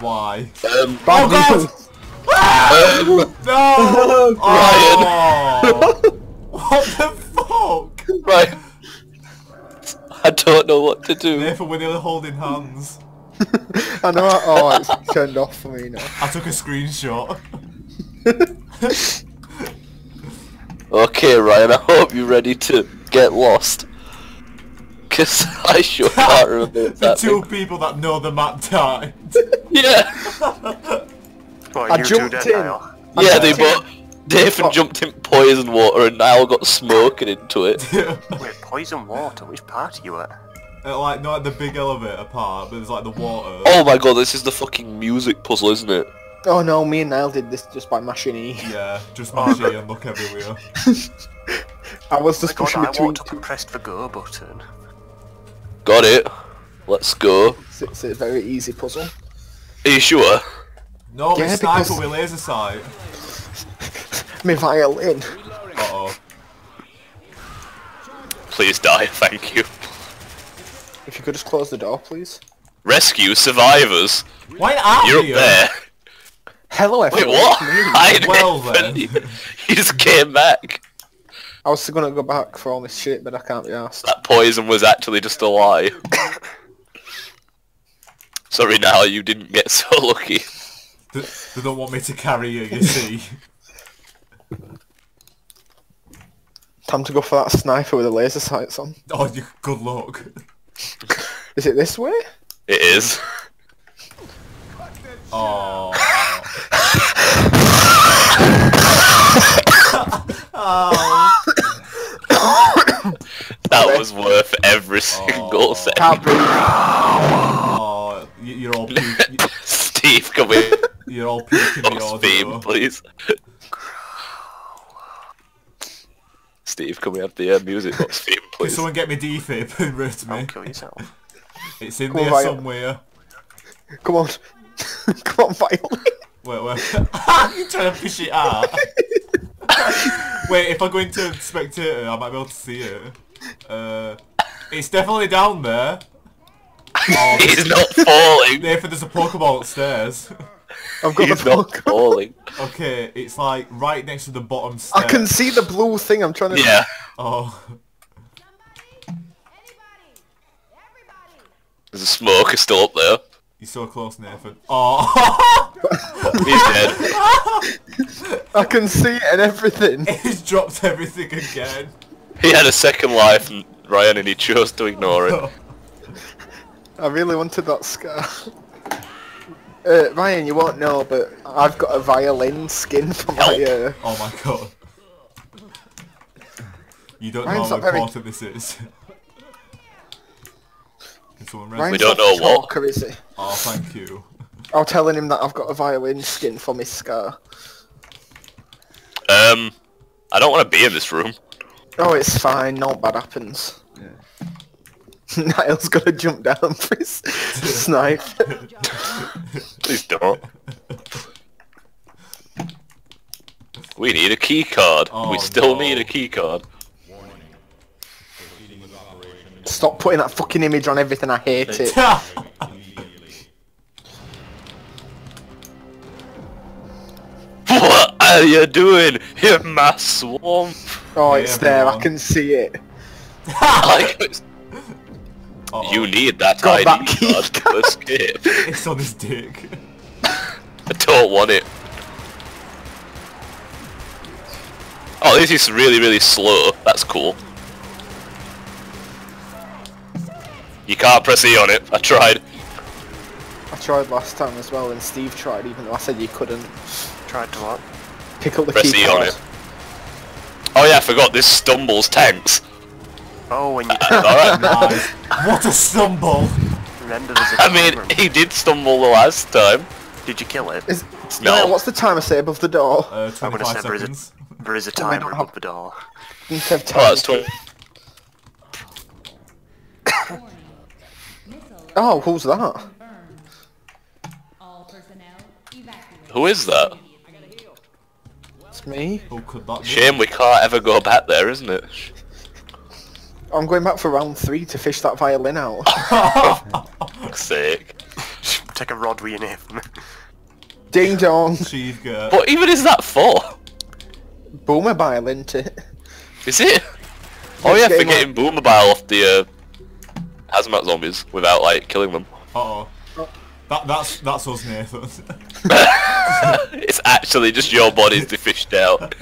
Why? Um, Bad God! um, No! Ryan. Oh, what the fuck? right. I don't know what to do. Nathan, we're nearly holding hands. I know, oh, it's turned off for me now. I took a screenshot. Okay, Ryan, I hope you're ready to get lost. Cause I sure can't remember what's the two happening. people that know the map died. Yeah, What, I jumped in. now? yeah, they both... Nathan jumped in poison water and Niall got smoking into it. Wait, poison water? Which part are you at? Uh, like, not at the big elevator part, but it's like the water. Oh my god, this is the fucking music puzzle, isn't it? Oh no, me and Niall did this just by mashing E. Yeah, just mash it and look everywhere. I was just God, pushing I between walked up two. and pressed the go button. Got it. Let's go. It's, it's a very easy puzzle. Are you sure? No, Yeah, it's sniper because- with laser sight. My violin. Uh oh. Please die, thank you. If you could just close the door, please. Rescue survivors. Why are You're up you? there. Hello, Wait, what? it's me. I Well Nathan, then. He just came back. I was gonna go back for all this shit, but I can't be asked. That poison was actually just a lie. Sorry, now you didn't get so lucky. They, they don't want me to carry you, you see. Time to go for that sniper with the laser sights on. Oh, you, good luck. Is it this way? It is. Oh. That was worth every oh. single Oh. second. Can't breathe. Oh, you- you're all puke, Steve, come in. you're all puking the Box theme, audio. please. Steve, can we have the uh, music box theme, Can someone get me defib and rate me? Don't kill yourself. It's in Come on, there Violet. somewhere. Come on. Come on, violin. Wait, wait. You're trying to fish it out. wait, if I go into spectator, I might be able to see it. Uh, it's definitely down there. Oh, He's not falling. Nathan, there's a Pokeball upstairs. I've got He's the not. Okay, it's like right next to the bottom step. I can see the blue thing I'm trying to... Yeah. Oh. There's a smoke, still up there. He's so close, Nathan. Oh! He's dead. I can see it and everything. He's dropped everything again. He had a second life, Ryan, and he chose to ignore it. I really wanted that scar. Uh, Ryan, you won't know, but I've got a violin skin for my uh, Oh my god. You don't Ryan's know not how very- important this is. Can someone rest? Ryan's don't know what. talker, is he? Oh, thank you. I'm telling him that I've got a violin skin for my scar. Um, I don't want to be in this room. Oh, it's fine. Not bad happens. Niall's gonna jump down for his snipe. Please don't. We need a key card. Oh, we still no. need a key card. Stop putting that fucking image on everything. I hate it. What are you doing in my swamp? Oh, Hey, it's there. I can see it. Like, it's- Uh-oh. you need that Got ID that key card to escape. It's on his dick. I don't want it. Oh, this is really, really slow. That's cool. You can't press E on it. I tried. I tried last time as well, and Steve tried, even though I said you couldn't. Tried to what? Pick up the Press key E on it. Oh yeah, I forgot. This stumbles tanks. Oh, when you Alright. Nice. What a stumble! remember there's a I mean, timer. he did stumble the last time. Did you kill it? Is, No. no. What's the timer say above the door? Uh, I'm gonna say there is a, seconds. there is a I don't timer above the door. Instead of Oh, that's 20. Oh, who's that? All personnel evacuate. Who is that? It's me. Who could that be? Shame we can't ever go back there, isn't it? I'm going back for round three to fish that violin out. Fuck's sake. Take a rod with your name. Ding dong. Chief girl. What even is that for? Boomer violin to Is it? Oh yeah, for getting getting Boomerbile off the uh, hazmat zombies without like killing them. Uh oh. That, that's that's us, Nathan. it's actually just your bodies they fished out.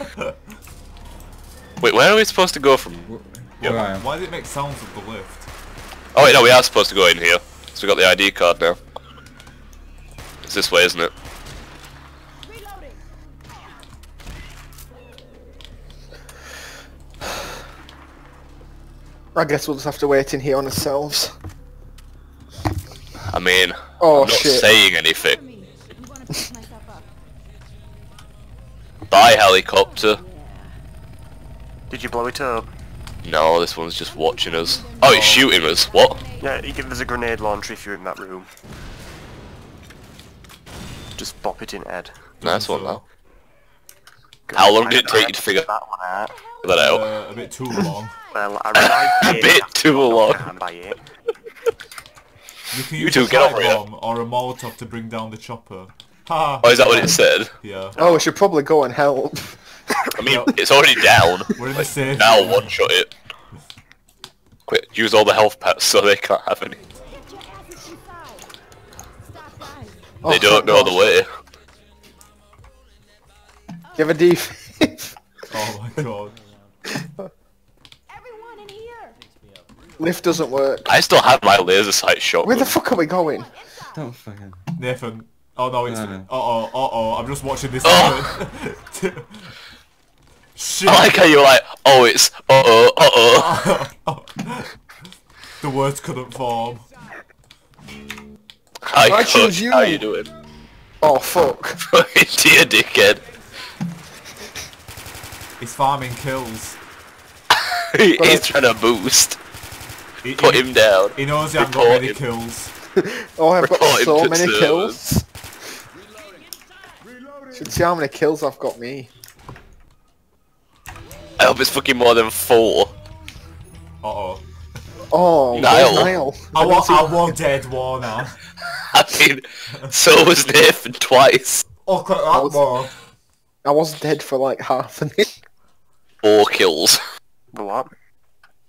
Wait, where are we supposed to go from? Where I am. Why did it make sounds with the lift? Oh wait, no, we are supposed to go in here. So we got the ID card now. It's this way, isn't it? Reloading. I guess we'll just have to wait in here on ourselves. I mean, Oh I'm not shit. saying anything. Me. I'm gonna pick myself up. Bye, helicopter. Did you blow it up? No, this one's just watching us. Oh, it's shooting us. What? Yeah, you give there's a grenade launcher if you're in that room. Just bop it in head. Nice one, so. now. How long did it take you to figure that one out? that out? Uh, a bit too long. Well, I revived A bit too long. down by it. You can You use two a get over pipe here. bomb or a Molotov to bring down the chopper. Ha! Oh, is that what it said? Yeah. Oh, we should probably go and help. I mean, it's already down. We're in the safe. Now one shot it. Quick, use all the health packs so they can't have any. Get your asses inside. Stop running. Oh, They don't thank know God. the way. Give a D5. Oh my god. Everyone in here. Lift doesn't work. I still have my laser sight shot. Where the fuck are we going? Don't fucking. Nathan. Oh no, it's. No, Uh oh, uh oh. I'm just watching this Oh. happen. Shit. I like how you're like, oh, it's uh oh, uh oh. the words couldn't form. Hi, I coach. choose you. How you doing? Oh fuck. Dear dickhead. He's farming kills. He- He's trying to boost. He, Put he, him down. he knows he hasn't got Report many him. kills. Oh, I've got Report him so many servers. kills. Should see how many kills I've got me. I hope it's fucking more than four. Uh oh. Oh, Niall. Niall. Niall. I want, I want dead war now. I mean, so was Nathan twice. Oh, cut that war. I was dead for like half of it. Four kills. What?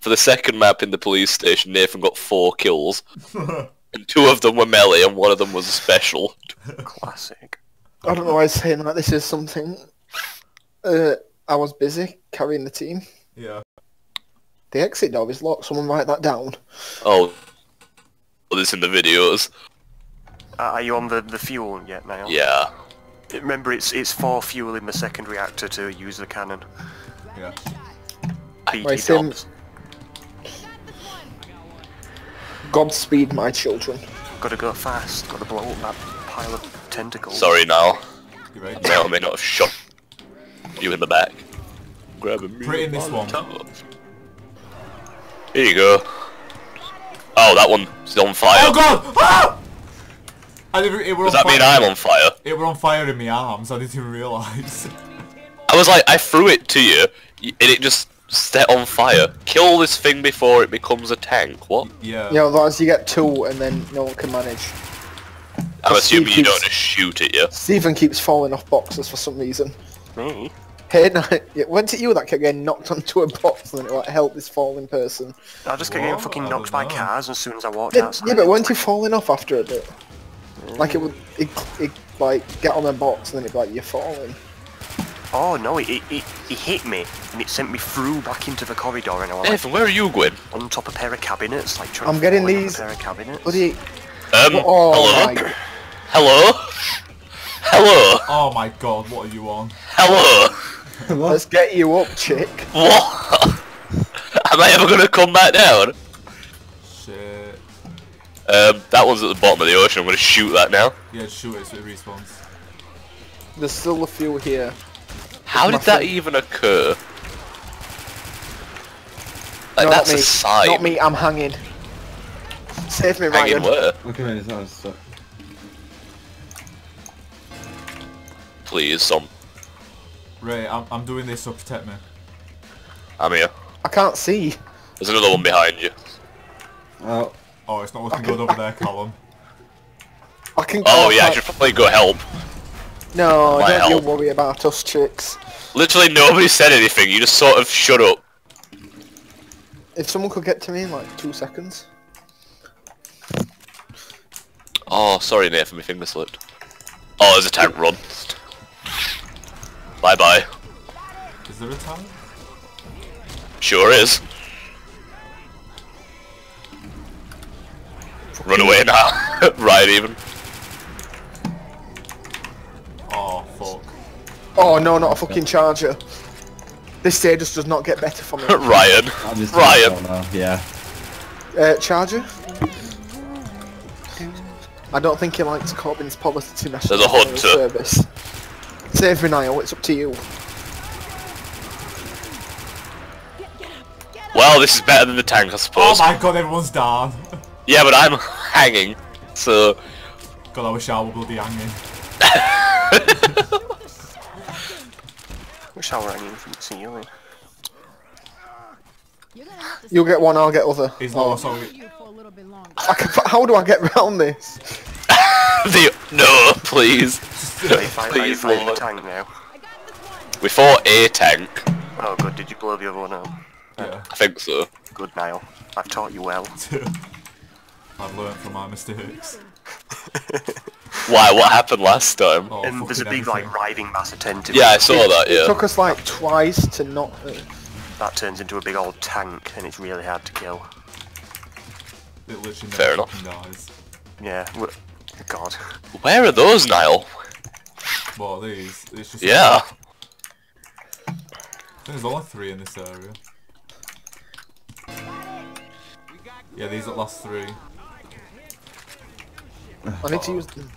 For the second map in the police station, Nathan got four kills. And two of them were melee, and one of them was a special. Classic. I don't know why I'm saying that. This is something. Uh, I was busy carrying the team. Yeah. The exit door is locked. Someone write that down. Oh, well, this in the videos. Uh, are you on the, the fuel yet, Niall? Yeah. Remember, it's it's for fueling the second reactor to use the cannon. Yeah. BT Right, Sim. Godspeed, my children. Gotta go fast. Gotta blow up that pile of tentacles. Sorry, now. You ready? May or may not have shot you in the back. Grabbing me. Put it in this one. Here you go. Oh, that one's on fire. Oh god! Ah! I didn't, it were Does on that mean. I'm on fire? It were on fire in my arms. I didn't even realise. I was like, I threw it to you, and it just set on fire. Kill this thing before it becomes a tank. What? yeah. Yeah, otherwise you get two and then no one can manage. I'm Just assuming you keeps- don't just shoot at you. Stephen keeps falling off boxes for some reason. Me? Hey, no, yeah, went it you that kept getting knocked onto a box and then it like help this falling person? I just kept getting fucking knocked by cars as soon as I walked Yeah, outside. yeah, but weren't you falling off after a bit? Like it would, it, it like get on a box and then it'd be like you're falling. Oh no, it, it, it, it hit me and it sent me through back into the corridor and I was like, Nathan, where are you going? on top of a pair of cabinets, like trying I'm to getting fall on these- a pair of cabinets. what Bloody, Um, oh hello? my, Hello? Hello? Oh my god, what are you on? Hello? let's get you up, chick. What? Am I ever gonna come back down? Shit. Um, that one's at the bottom of the ocean. I'm gonna shoot that now. Yeah, shoot it so it respawns. There's still a few here. How did that friend. even occur? Like, No, that's not a me. sign. Not me, I'm hanging. Save me, Hanging Ryan. where? Look at me, it's not stuck. Please, some. Ray, I'm, I'm doing this, so protect me. I'm here. I can't see. There's another one behind you. Oh, Oh, it's not looking Okay. good over there, Callum. I can. Oh yeah, I I- should probably go help. No, My don't you worry about us, chicks. Literally nobody said anything. You just sort of shut up. If someone could get to me in like two seconds. Oh, sorry, Nathan, my finger slipped. Oh, there's a tank run. Bye bye. Is there a tank? Sure is. Run away now. right even. Oh, fuck. Oh no, not a fucking charger. This day just does not get better for me. Ryan. Ryan. Yeah. Uh, charger? I don't think he likes Corbyn's policy to national There's a Rail hunter. service. Save me, Niall. It's up to you. Well, this is better than the tank, I suppose. Oh suppose. my god, everyone's down. Yeah, but I'm hanging. So, god, I wish I were bloody hanging. Wish I were hanging from the ceiling. You're gonna have to You'll get one, I'll get other. He's Oh. not, sorry. you for a little bit longer. I can, how do I get round this? the no, please, Are you fighting, are you please, fighting Lord. tank now? We fought a tank. Oh good, did you blow the other one up? Yeah. I think so. Good, Niall. I've taught you well. I've learned from my mistakes. Why? What happened last time? Oh, and there's a fucking big like everything. writhing mass of tentacles. Yeah, I saw that. Yeah. It took us like twice to not. Uh, That turns into a big old tank and it's really hard to kill. It literally never Fair enough. dies. Yeah. W- God. Where are those, Niall? What are these? It's just Yeah. I think there's only three in this area. Yeah, these are the last three. I need to use them.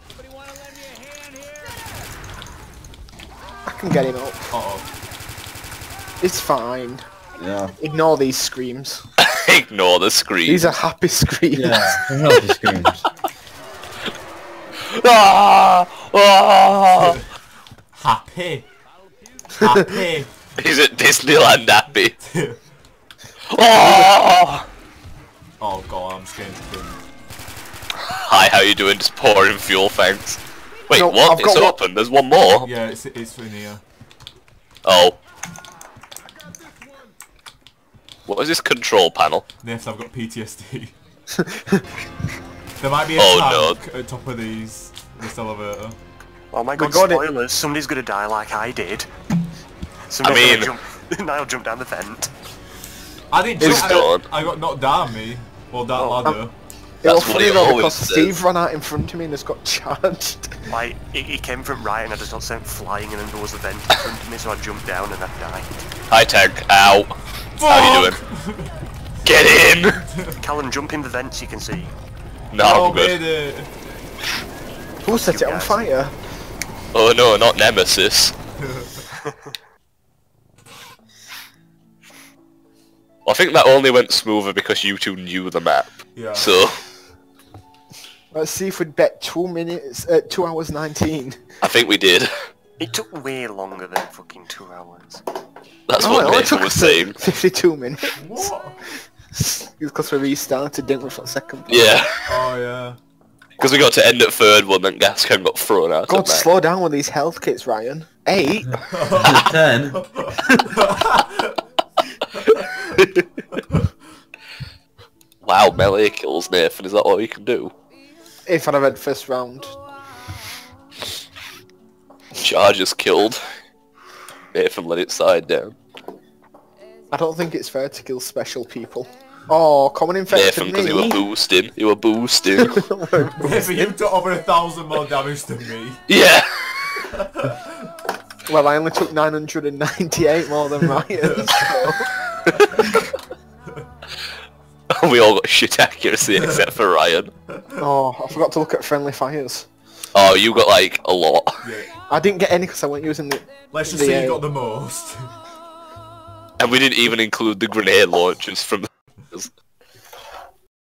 I can get him up. Uh oh. It's fine. Yeah. Ignore these screams. Ignore the screams. These are happy screams. Yeah. I heard the screams. Ah! Ah! Happy! Happy! He's at Disneyland happy. Ah! oh god, I'm scared getting to Hi, how you doing? Just pouring fuel, thanks. Wait, No, what? I've It's got one- open. There's one more. Yeah, it's, it's in here. Oh. What is this control panel? Nathan, I've got PTSD. There might be a Oh, tank at top of these this elevator. Oh my god, God, it- spoilers! Somebody's gonna die like I did. Somebody's I mean- gonna jump. Niall jump down the vent. I didn't It's jump, gone. I, I got knocked down me. Well that oh, ladder. It was That's funny he though because says. Steve ran out in front of me and just got charged. Like he, he came from right and I just got sent flying and then there was a vent in front of me, so I jumped down and I died. Hi Tag, Ow. How you doing? Get in. Callum, jump in the vents you can see. No, oh, I'm good. made it. Who set it on guys. fire? Oh no, not Nemesis. I think that only went smoother because you two knew the map. Yeah. So Let's see if we'd bet two minutes, uh, two hours nineteen. I think we did. It took way longer than fucking two hours. That's Oh, it what Nathan took was us saying. Fifty-two minutes. What? Because we restarted, didn't we, for a second? Yeah. Oh yeah. Because we got to end at third one, then Gascon got thrown out. God, slow down with these health kits, Ryan. Eight. Ten. Wow, melee kills Nathan. Is that all you can do? if I'd have had first round. Charges killed. Nathan let it side down. I don't think it's fair to kill special people. Oh, common infected Nathan, because you were me. boosting. You were boosting. If you took over a thousand more damage than me. yeah. well, I only took 998 more than Ryan. so- we all got shit accuracy except for Ryan. Oh, I forgot to look at friendly fires. Oh, you got like a lot. I didn't get any because I wasn't using the. Let's just The, say uh, you got the most. And we didn't even include the grenade launchers from.